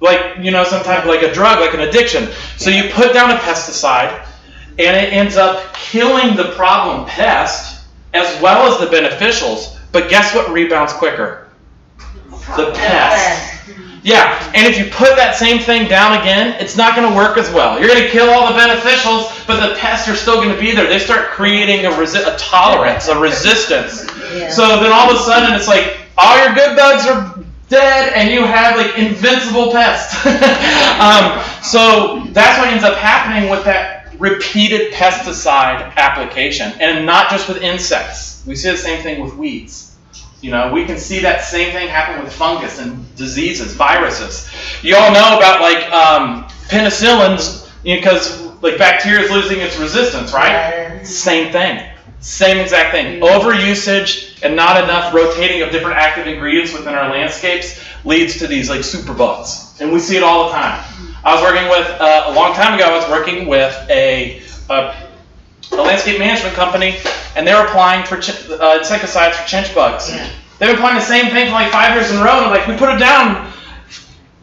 Like, you know, sometimes like a drug, like an addiction. So you put down a pesticide and it ends up killing the problem pest as well as the beneficials. But guess what rebounds quicker? The pest. Yeah, and if you put that same thing down again, it's not going to work as well. You're going to kill all the beneficials, but the pests are still going to be there. They start creating a, resi- a tolerance, a resistance. Yeah. So then all of a sudden it's like all your good bugs are dead and you have like invincible pests. um, so that's what ends up happening with that repeated pesticide application and not just with insects. We see the same thing with weeds. You know, we can see that same thing happen with fungus and diseases, viruses. You all know about like um, penicillins because like bacteria is losing its resistance, right? Same thing. Same exact thing. Overusage and not enough rotating of different active ingredients within our landscapes leads to these like super bugs, and we see it all the time. I was working with uh, a long time ago. I was working with a, a, a landscape management company, and they're applying for ch- uh, insecticides for chinch bugs. They've been applying the same thing for like five years in a row, and like we put it down,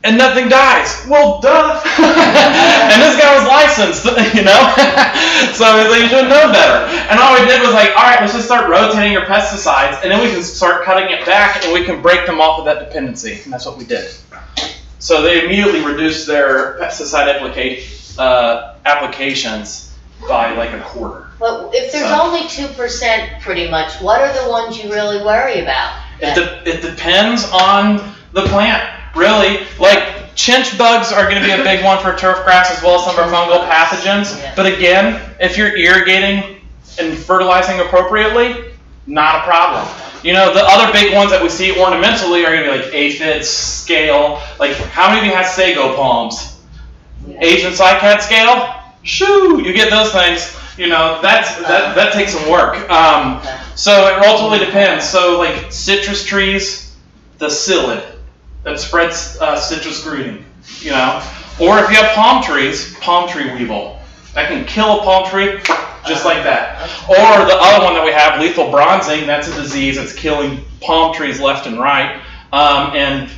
and nothing dies. Well, duh. and this guy was licensed, you know. so I was like, you should know better. And all we did was like, all right, let's just start rotating your pesticides, and then we can start cutting it back, and we can break them off of that dependency. And that's what we did. So they immediately reduced their pesticide applica- uh, applications by like a quarter. But if there's So- only two percent pretty much, what are the ones you really worry about? It, de- it depends on the plant, really. Like chinch bugs are going to be a big one for turf grass as well as some of our fungal pathogens. Yeah. But again, if you're irrigating and fertilizing appropriately, not a problem. You know, the other big ones that we see ornamentally are going to be like aphids, scale. Like, how many of you have sago palms? Asian cycad scale? Shoo! You get those things. You know, that's that, that takes some work. Um, so it ultimately depends. So like citrus trees, the psyllid that spreads uh, citrus greening, you know, or if you have palm trees, palm tree weevil that can kill a palm tree just like that. Or the other one that we have, lethal bronzing, that's a disease that's killing palm trees left and right, um, and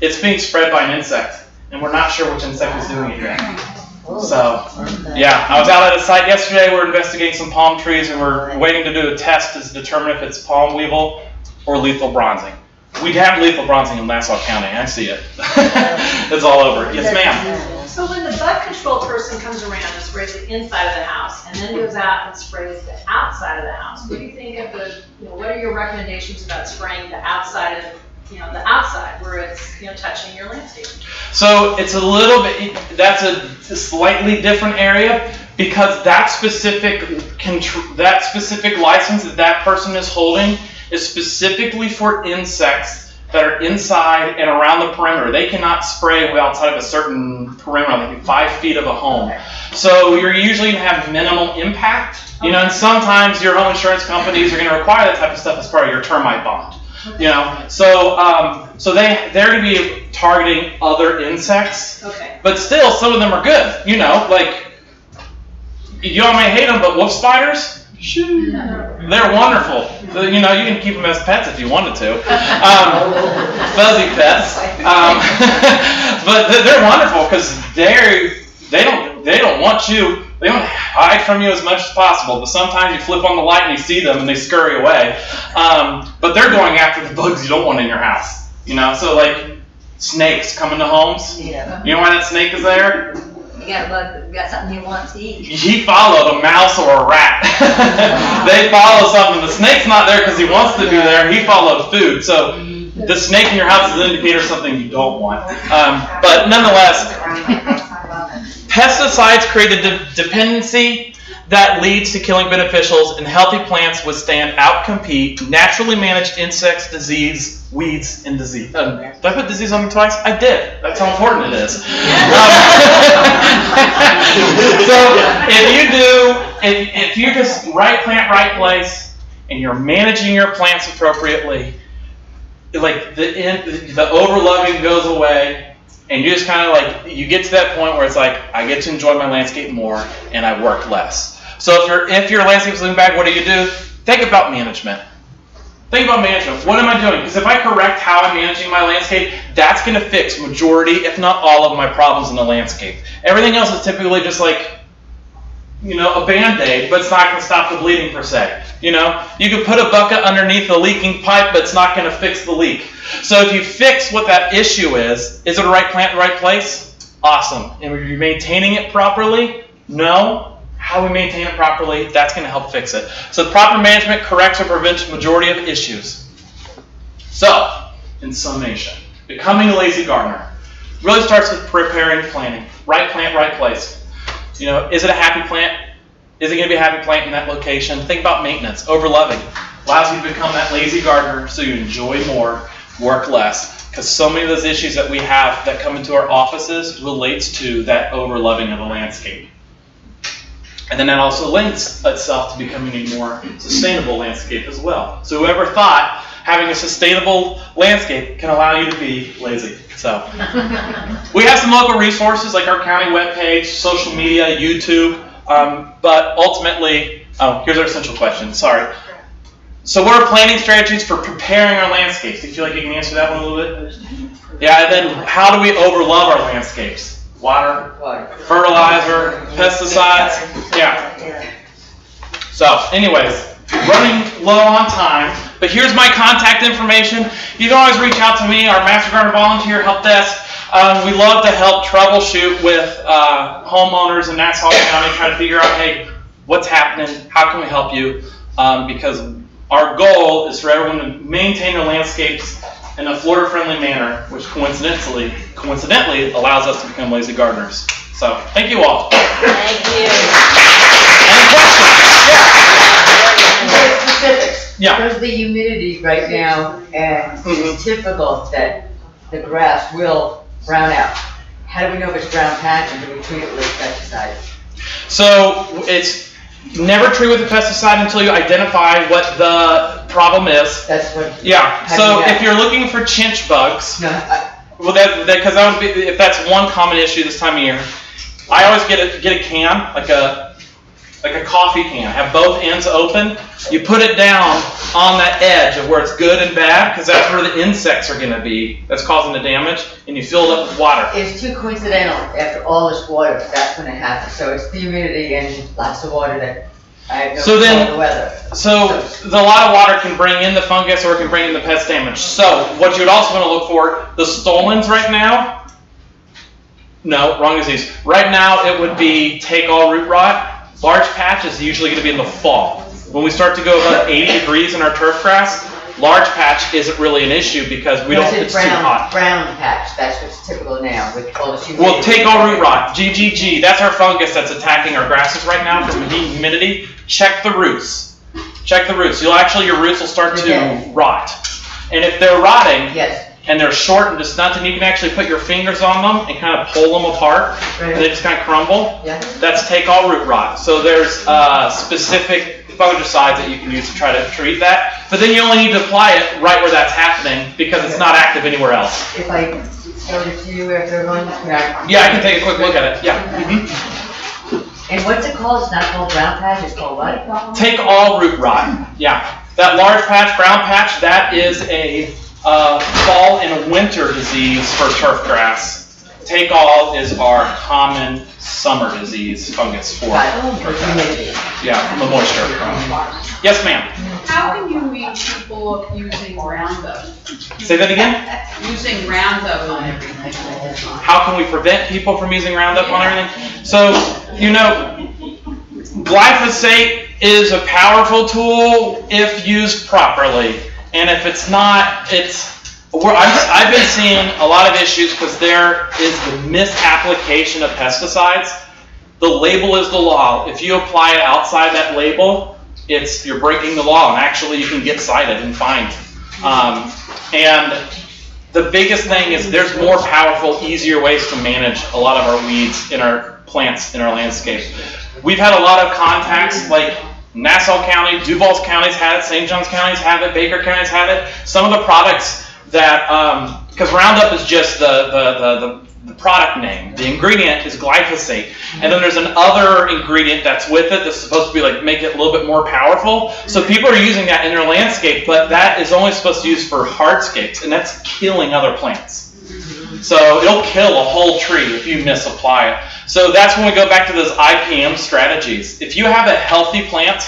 it's being spread by an insect, and we're not sure which insect is doing it yet. So, yeah, I was out at a site yesterday. We're investigating some palm trees, and we're waiting to do a test to determine if it's palm weevil or lethal bronzing. We have lethal bronzing in Nassau County. I see it. it's all over. Yes, ma'am. So when the bug control person comes around and sprays the inside of the house and then goes out and sprays the outside of the house, what do you think of the, you know, what are your recommendations about spraying the outside of, you know, the outside where it's, you know, touching your landscape? So it's a little bit. That's a, slightly different area because that specific that specific license that that person is holding is specifically for insects that are inside and around the perimeter. They cannot spray outside of a certain perimeter, like five feet of a home. So you're usually gonna have minimal impact. You know, and sometimes your home insurance companies are gonna require that type of stuff as part of your termite bond. You know, so um, so they they're gonna be targeting other insects, Okay. but still some of them are good. You know, like you all may hate them, but wolf spiders, shoo, they're wonderful. So, you know, you can keep them as pets if you wanted to, um, fuzzy pets. Um, but they're- they're wonderful because they they don't they don't want you. They don't hide from you as much as possible. But sometimes you flip on the light and you see them and they scurry away. Um, but they're going after the bugs you don't want in your house. You know, so like snakes coming to homes. Yeah. You know why that snake is there? You got a bug, you got something you want to eat. He followed a mouse or a rat. they follow something. The snake's not there because he wants to be there. He followed food. So the snake in your house is an indicator of something you don't want. Um, but nonetheless, pesticides create a de- dependency that leads to killing beneficials, and healthy plants withstand, outcompete naturally managed insects, disease, weeds, and disease. Um, did I put disease on me twice? I did. That's how important it is. Um, so if you do, if, if you just right plant, right place, and you're managing your plants appropriately, like the the overloving goes away, and you just kind of like you get to that point where it's like I get to enjoy my landscape more, and I work less. So if your if your landscape's looking back, what do you do? Think about management. Think about management. What am I doing? Because if I correct how I'm managing my landscape, that's going to fix majority, if not all, of my problems in the landscape. Everything else is typically just like, you know, a band-aid, but it's not going to stop the bleeding per se. You know, you could put a bucket underneath the leaking pipe, but it's not going to fix the leak. So if you fix what that issue is, is it a right plant, the right place? Awesome. And are you maintaining it properly? No. How we maintain it properly, that's going to help fix it. So proper management corrects or prevents majority of issues. So, in summation, becoming a lazy gardener really starts with preparing planning. Right plant, right place. You know, is it a happy plant? Is it going to be a happy plant in that location? Think about maintenance. Overloving allows you to become that lazy gardener so you enjoy more, work less. Because so many of those issues that we have that come into our offices relates to that overloving of the landscape. And then that also lends itself to becoming a more sustainable landscape as well. So whoever thought having a sustainable landscape can allow you to be lazy. So we have some local resources like our county webpage, social media, YouTube, um, but ultimately, oh, here's our essential question. Sorry. So what are planning strategies for preparing our landscapes? Do you feel like you can answer that one a little bit? Yeah, and then how do we overlove our landscapes? Water, fertilizer, pesticides. Yeah. So, anyways, running low on time, but here's my contact information. You can always reach out to me, our Master Gardener Volunteer Help Desk. Um, we love to help troubleshoot with uh, homeowners in Nassau County, try to figure out, hey, what's happening? How can we help you? Um, because our goal is for everyone to maintain their landscapes in a Florida-friendly manner, which coincidentally, coincidentally allows us to become lazy gardeners. So, thank you all. Thank you. Any questions? Specifics. Yeah. Because the humidity right now, and Mhm. it's typical that the grass will brown out. How do we know if it's brown patch and do we treat it with pesticide? So it's never treat with a pesticide until you identify what the problem is. That's what. Yeah. How do So you know? if you're looking for chinch bugs, No, I, well, that because that, would be if that's one common issue this time of year. I always get a get a can like a like a coffee can. Have both ends open. You put it down on that edge of where it's good and bad because that's where the insects are going to be. That's causing the damage, and you fill it up with water. it's too coincidental after all this water, that's when it happens. So it's the humidity and lots of water that no So then- the weather. So the, a lot of water can bring in the fungus or it can bring in the pest damage. So what you would also want to look for, the stolons right now. No, wrong disease. Right now it would be take all root rot. Large patch is usually going to be in the fall. When we start to go about 80 degrees in our turf grass, large patch isn't really an issue because we don't. it's It's too brown, hot. brown patch, that's what's typical now with all humidity. Well, take all root rot, GGG. That's our fungus that's attacking our grasses right now from and humidity. Check the roots. Check the roots. You'll actually your roots will start to Okay. rot. And if they're rotting Yes, and they're short and just nothing, you can actually put your fingers on them and kind of pull them apart, and they just kind of crumble. yeah. That's take all root rot. So there's uh, specific fungicides that you can use to try to treat that. But then you only need to apply it right where that's happening because it's not active anywhere else. If I showed it to you after can I? Yeah, I can take a quick look at it. Yeah. mhm. And what's it called? It's not called brown patch, it's called what? Take all root rot. Yeah. That large patch, brown patch, that is a uh, fall and winter disease for turf grass. Take all is our common summer disease fungus for Got it, for humidity. yeah from the moisture. Yes, ma'am. How can you weed people of using Roundup? Say that again. Using Roundup on everything? How can we prevent people from using Roundup on everything? So you know, glyphosate is a powerful tool if used properly, and if it's not, it's I've, I've been seeing a lot of issues because there is the misapplication of pesticides. The label is the law. If you apply it outside that label, it's you're breaking the law, and actually you can get cited and fined. Um, and the biggest thing is there's more powerful, easier ways to manage a lot of our weeds in our plants in our landscape. We've had a lot of contacts like Nassau County, Duval's counties have it, St. John's counties have it, Baker counties have it. Some of the products that, um, because Roundup is just the, the, the, the, the product name. The ingredient is glyphosate. And then there's another ingredient that's with it that's supposed to be like make it a little bit more powerful. So people are using that in their landscape, but that is only supposed to use for hardscapes, and that's killing other plants. So it'll kill a whole tree if you misapply it. So that's when we go back to those IPM strategies. If you have a healthy plant,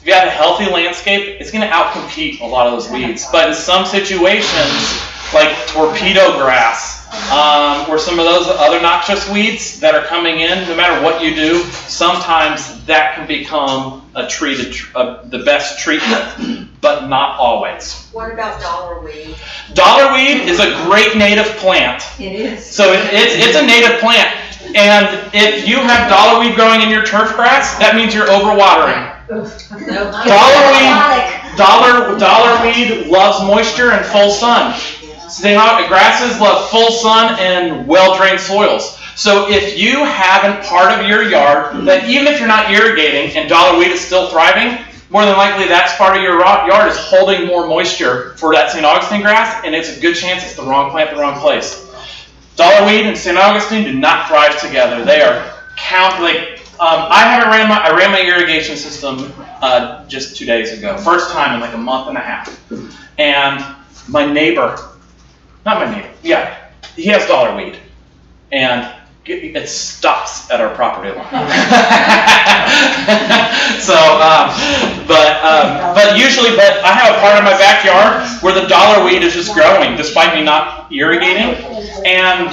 if you have a healthy landscape, it's going to outcompete a lot of those weeds. But in some situations, like torpedo grass, um, or some of those other noxious weeds that are coming in, no matter what you do, sometimes that can become a treated, uh, the best treatment, but not always. What about dollar weed? Dollarweed is a great native plant. It is. So it, it's, it's a native plant. And if you have dollarweed growing in your turf grass, that means you're overwatering. Dollarweed, dollar, dollarweed loves moisture and full sun. So They have, grasses love full sun and well-drained soils. So if you have a part of your yard that even if you're not irrigating and dollarweed is still thriving, more than likely that's part of your yard is holding more moisture for that St. Augustine grass, and it's a good chance it's the wrong plant, the wrong place. Dollarweed and St. Augustine do not thrive together. They are count like um, I haven't ran my I ran my irrigation system uh, just two days ago, first time in like a month and a half, and my neighbor, not my neighbor, yeah, he has dollarweed, and it stops at our property line. so, um, but um, but usually, but I have a part of my backyard where the dollar weed is just growing, despite me not irrigating, and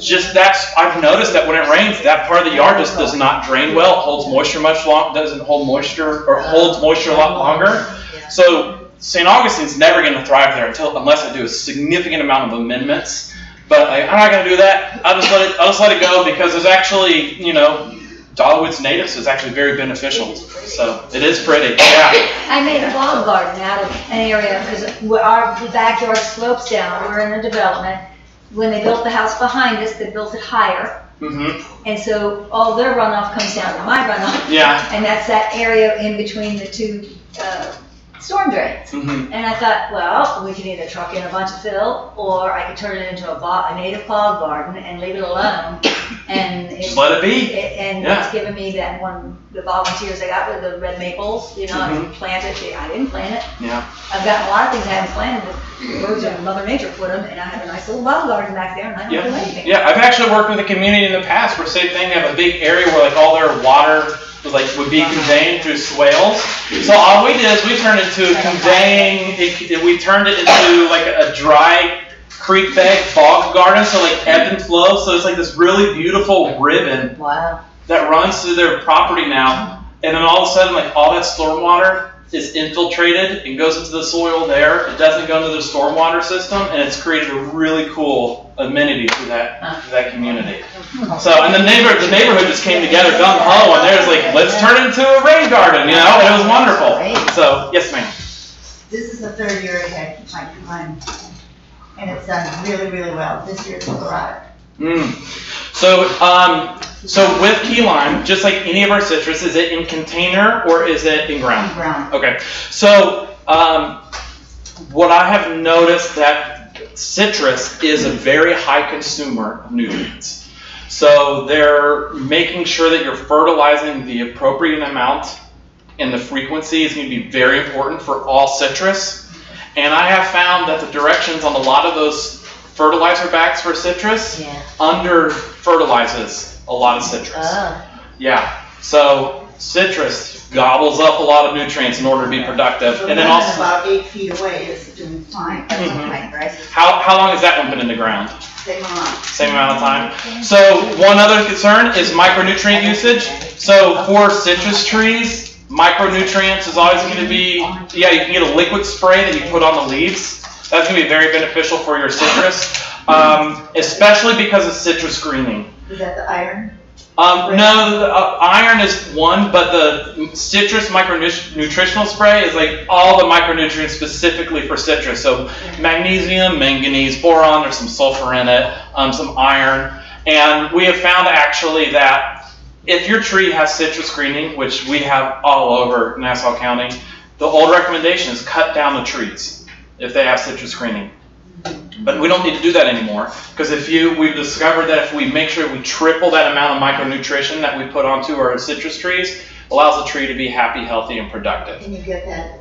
just that's I've noticed that when it rains, that part of the yard just does not drain well, holds moisture much long, doesn't hold moisture or holds moisture a lot longer. So St. Augustine's never going to thrive there until unless I do a significant amount of amendments. But I, I'm not going to do that. I'll just let it. I'll just let it go because there's actually, you know, Dollarweed's natives is actually very beneficial. So it is pretty. Yeah. I made a log garden out of an area, because our backyard slopes down, we're in a development. When they built the house behind us, they built it higher, Mm-hmm. and so all their runoff comes down to my runoff. Yeah. And that's that area in between the two, uh, storm drains. Mm-hmm. And I thought, well, we can either truck in a bunch of fill, or I could turn it into a bo- a native clog garden and leave it alone. And it's. Just let it be. And Yeah. it's given me that one, the volunteers I got with the red maples, you know, I Mhm. planted, I didn't plant it. Yeah. I've gotten a lot of things I haven't planted, but roads and Mother Nature put them, and I have a nice little bog garden back there, and I don't do anything. Yeah, I've actually worked with a community in the past where same thing, they have a big area where like all their water like would be conveyed through swales. So all we did is we turned it into conveying, it, it- we turned it into like a dry creek bed bog garden, so like ebb and flow. So it's like this really beautiful ribbon Wow. that runs through their property now. And then all of a sudden, like all that stormwater is infiltrated and goes into the soil there. It doesn't go into the stormwater system, and it's created a really cool amenity to that for that community. So, and the neighbor, the neighborhood just came together gung ho, and there's like, let's turn it into a rain garden, you know, it was wonderful. So, yes, ma'am. This is the third year it had my climb, and it's done really, really well. This year's thrived. Mm. So, um, so with key lime, just like any of our citrus, is it in container or is it in ground? Ground. Okay. So, um, what I have noticed that citrus is a very high consumer of nutrients. So they're making sure that you're fertilizing the appropriate amount and the frequency is going to be very important for all citrus. And I have found that the directions on a lot of those fertilizer bags for citrus Yeah. under fertilizes a lot of citrus. Ah. Yeah. So citrus gobbles up a lot of nutrients in order to be productive. The And then also, About eight feet away is doing fine. That's my grass how, how long has that one been in the ground? same amount. Same amount of time. So one other concern is micronutrient usage. So for citrus trees, micronutrients is always going to be, yeah, you can get a liquid spray that you put on the leaves. That's going to be very beneficial for your citrus, um, especially because of citrus greening. Is that the iron? Um, no, uh, iron is one, but the citrus micronutritional spray is like all the micronutrients specifically for citrus. So magnesium, manganese, boron, there's some sulfur in it, um, some iron. And we have found actually that if your tree has citrus greening, which we have all over Nassau County, the old recommendation is cut down the trees if they have citrus greening. But we don't need to do that anymore because if you, we've discovered that if we make sure we triple that amount of micronutrition that we put onto our citrus trees, allows the tree to be happy, healthy, and productive. Can you get that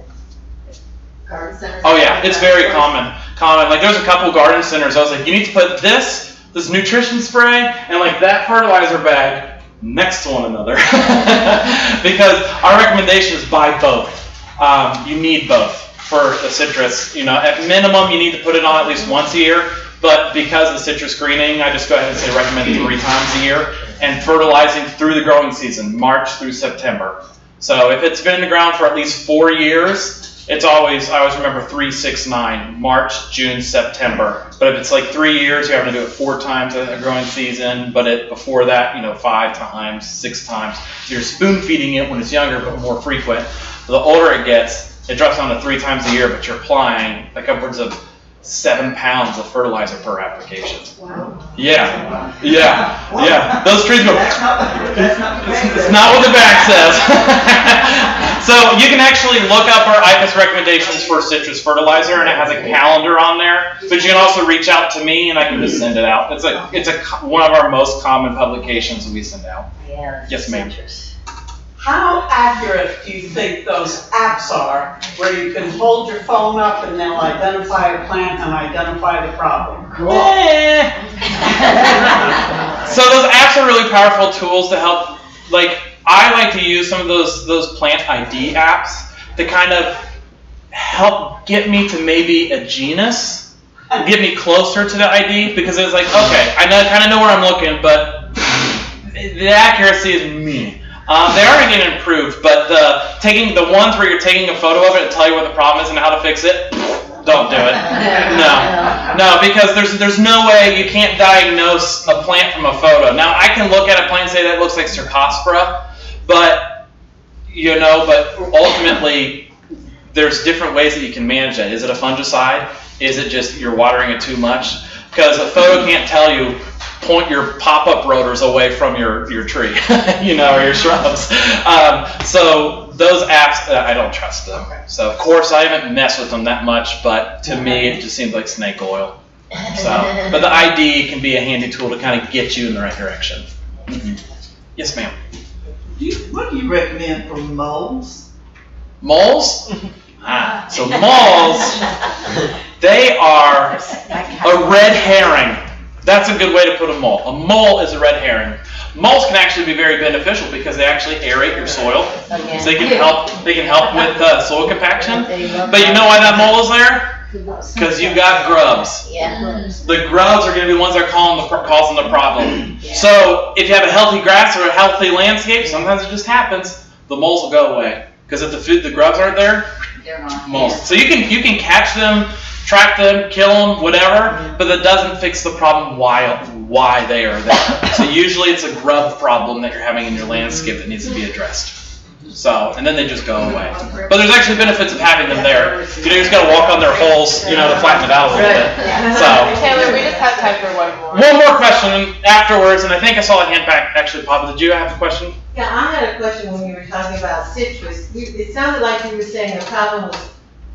garden center? Oh yeah, it's very common. Common. Like there's a couple garden centers. I was like, you need to put this, this nutrition spray, and like that fertilizer bag next to one another because our recommendation is buy both. Um, you need both for the citrus. You know, at minimum, you need to put it on at least once a year. But because of citrus greening, I just go ahead and say recommend three times a year and fertilizing through the growing season, March through September. So if it's been in the ground for at least four years, it's always, I always remember three, six, nine, March, June, September. But if it's like three years, you're having to do it four times a growing season. But it, before that, you know, five times, six times. So you're spoon feeding it when it's younger, but more frequent. The older it gets, it drops down to three times a year, but you're applying like upwards of seven pounds of fertilizer per application. Wow. Yeah, yeah, yeah. Those trees go. That's not, that's not It's not what the back says. So you can actually look up our IFAS recommendations for citrus fertilizer, and it has a calendar on there. But you can also reach out to me, and I can just send it out. It's a it's a one of our most common publications that we send out. Yeah. Yes, ma'am. How accurate do you think those apps are, where you can hold your phone up and they'll identify a plant and identify the problem? Eh. So those apps are really powerful tools to help. Like I like to use some of those those plant ID apps to kind of help get me to maybe a genus, get me closer to the ID because it's like okay, I know kind of know where I'm looking, but the accuracy is me. Um, they are getting improved, but the taking the ones where you're taking a photo of it and tell you what the problem is and how to fix it, don't do it. No, no, because there's there's no way you can't diagnose a plant from a photo. Now I can look at a plant and say that looks like Cercospora, but you know, but ultimately there's different ways that you can manage that. Is it a fungicide? Is it just you're watering it too much? Because a photo can't tell you point your pop-up rotors away from your, your tree, you know, or your shrubs. Um, so those apps, uh, I don't trust them. So of course I haven't messed with them that much, but to me it just seems like snake oil. So, but the ID can be a handy tool to kind of get you in the right direction. Mhm. Yes, ma'am. Do you- What do you recommend for moles? Moles? Ah, so moles, they are a red herring. That's a good way to put a mole. A mole is a red herring. Moles can actually be very beneficial because they actually aerate your soil. So they can help. They can help with uh, soil compaction. But you know why that mole is there? Because you got grubs. Yeah. The grubs are going to be the ones that are calling the, causing the problem. So if you have a healthy grass or a healthy landscape, sometimes it just happens. The moles will go away because if the food, the grubs aren't there, moles. So you can you can catch them, track them, kill them, whatever, but that doesn't fix the problem why why they are there. so usually it's a grub problem that you're having in your landscape that needs to be addressed. So and then they just go away. But there's actually benefits of having them there. You know, you just gotta walk on their holes, you know, to flatten it out a little bit. So. Taylor, we just have time for one more. One more question afterwards, and I think I saw a hand back actually pop. Did you have a question? Yeah, I had a question when you were talking about citrus. You- It sounded like you were saying the problem was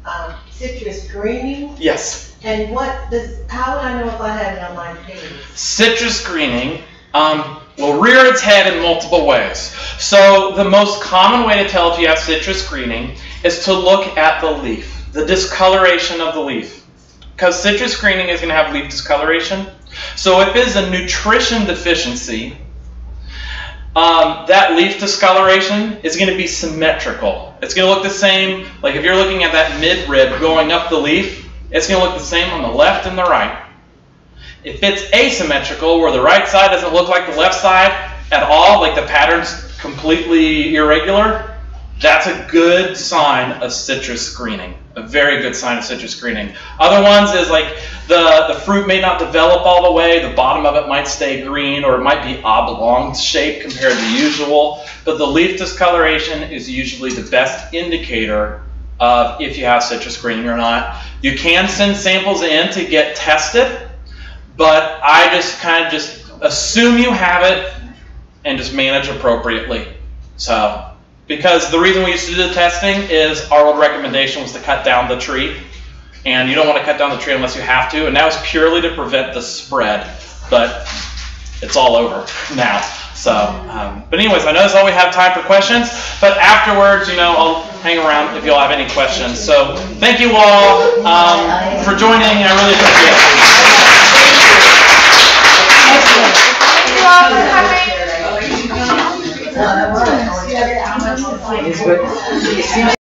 um, citrus greening. Yes. And what does, how would I know if I have it on my page? Citrus greening um, will rear its head in multiple ways. So the most common way to tell if you have citrus greening is to look at the leaf, the discoloration of the leaf. Because citrus greening is going to have leaf discoloration. So if it's a nutrition deficiency, um, that leaf discoloration is going to be symmetrical. It's going to look the same, like if you're looking at that midrib going up the leaf, it's going to look the same on the left and the right. If it's asymmetrical, where the right side doesn't look like the left side at all, like the pattern's completely irregular, that's a good sign of citrus greening. A very good sign of citrus greening. Other ones is like the, the fruit may not develop all the way, the bottom of it might stay green, or it might be oblong shape compared to usual. But the leaf discoloration is usually the best indicator of if you have citrus greening or not. You can send samples in to get tested, but I just kind of just assume you have it and just manage appropriately. So, because the reason we used to do the testing is our old recommendation was to cut down the tree, and you don't want to cut down the tree unless you have to, and that was purely to prevent the spread. But it's all over now. So, um, but anyways, I know that's all we have time for questions. But afterwards, you know, I'll hang around if you'll have any questions. So, thank you all um, for joining. I really appreciate it. Thank you all for coming. It's good. It seems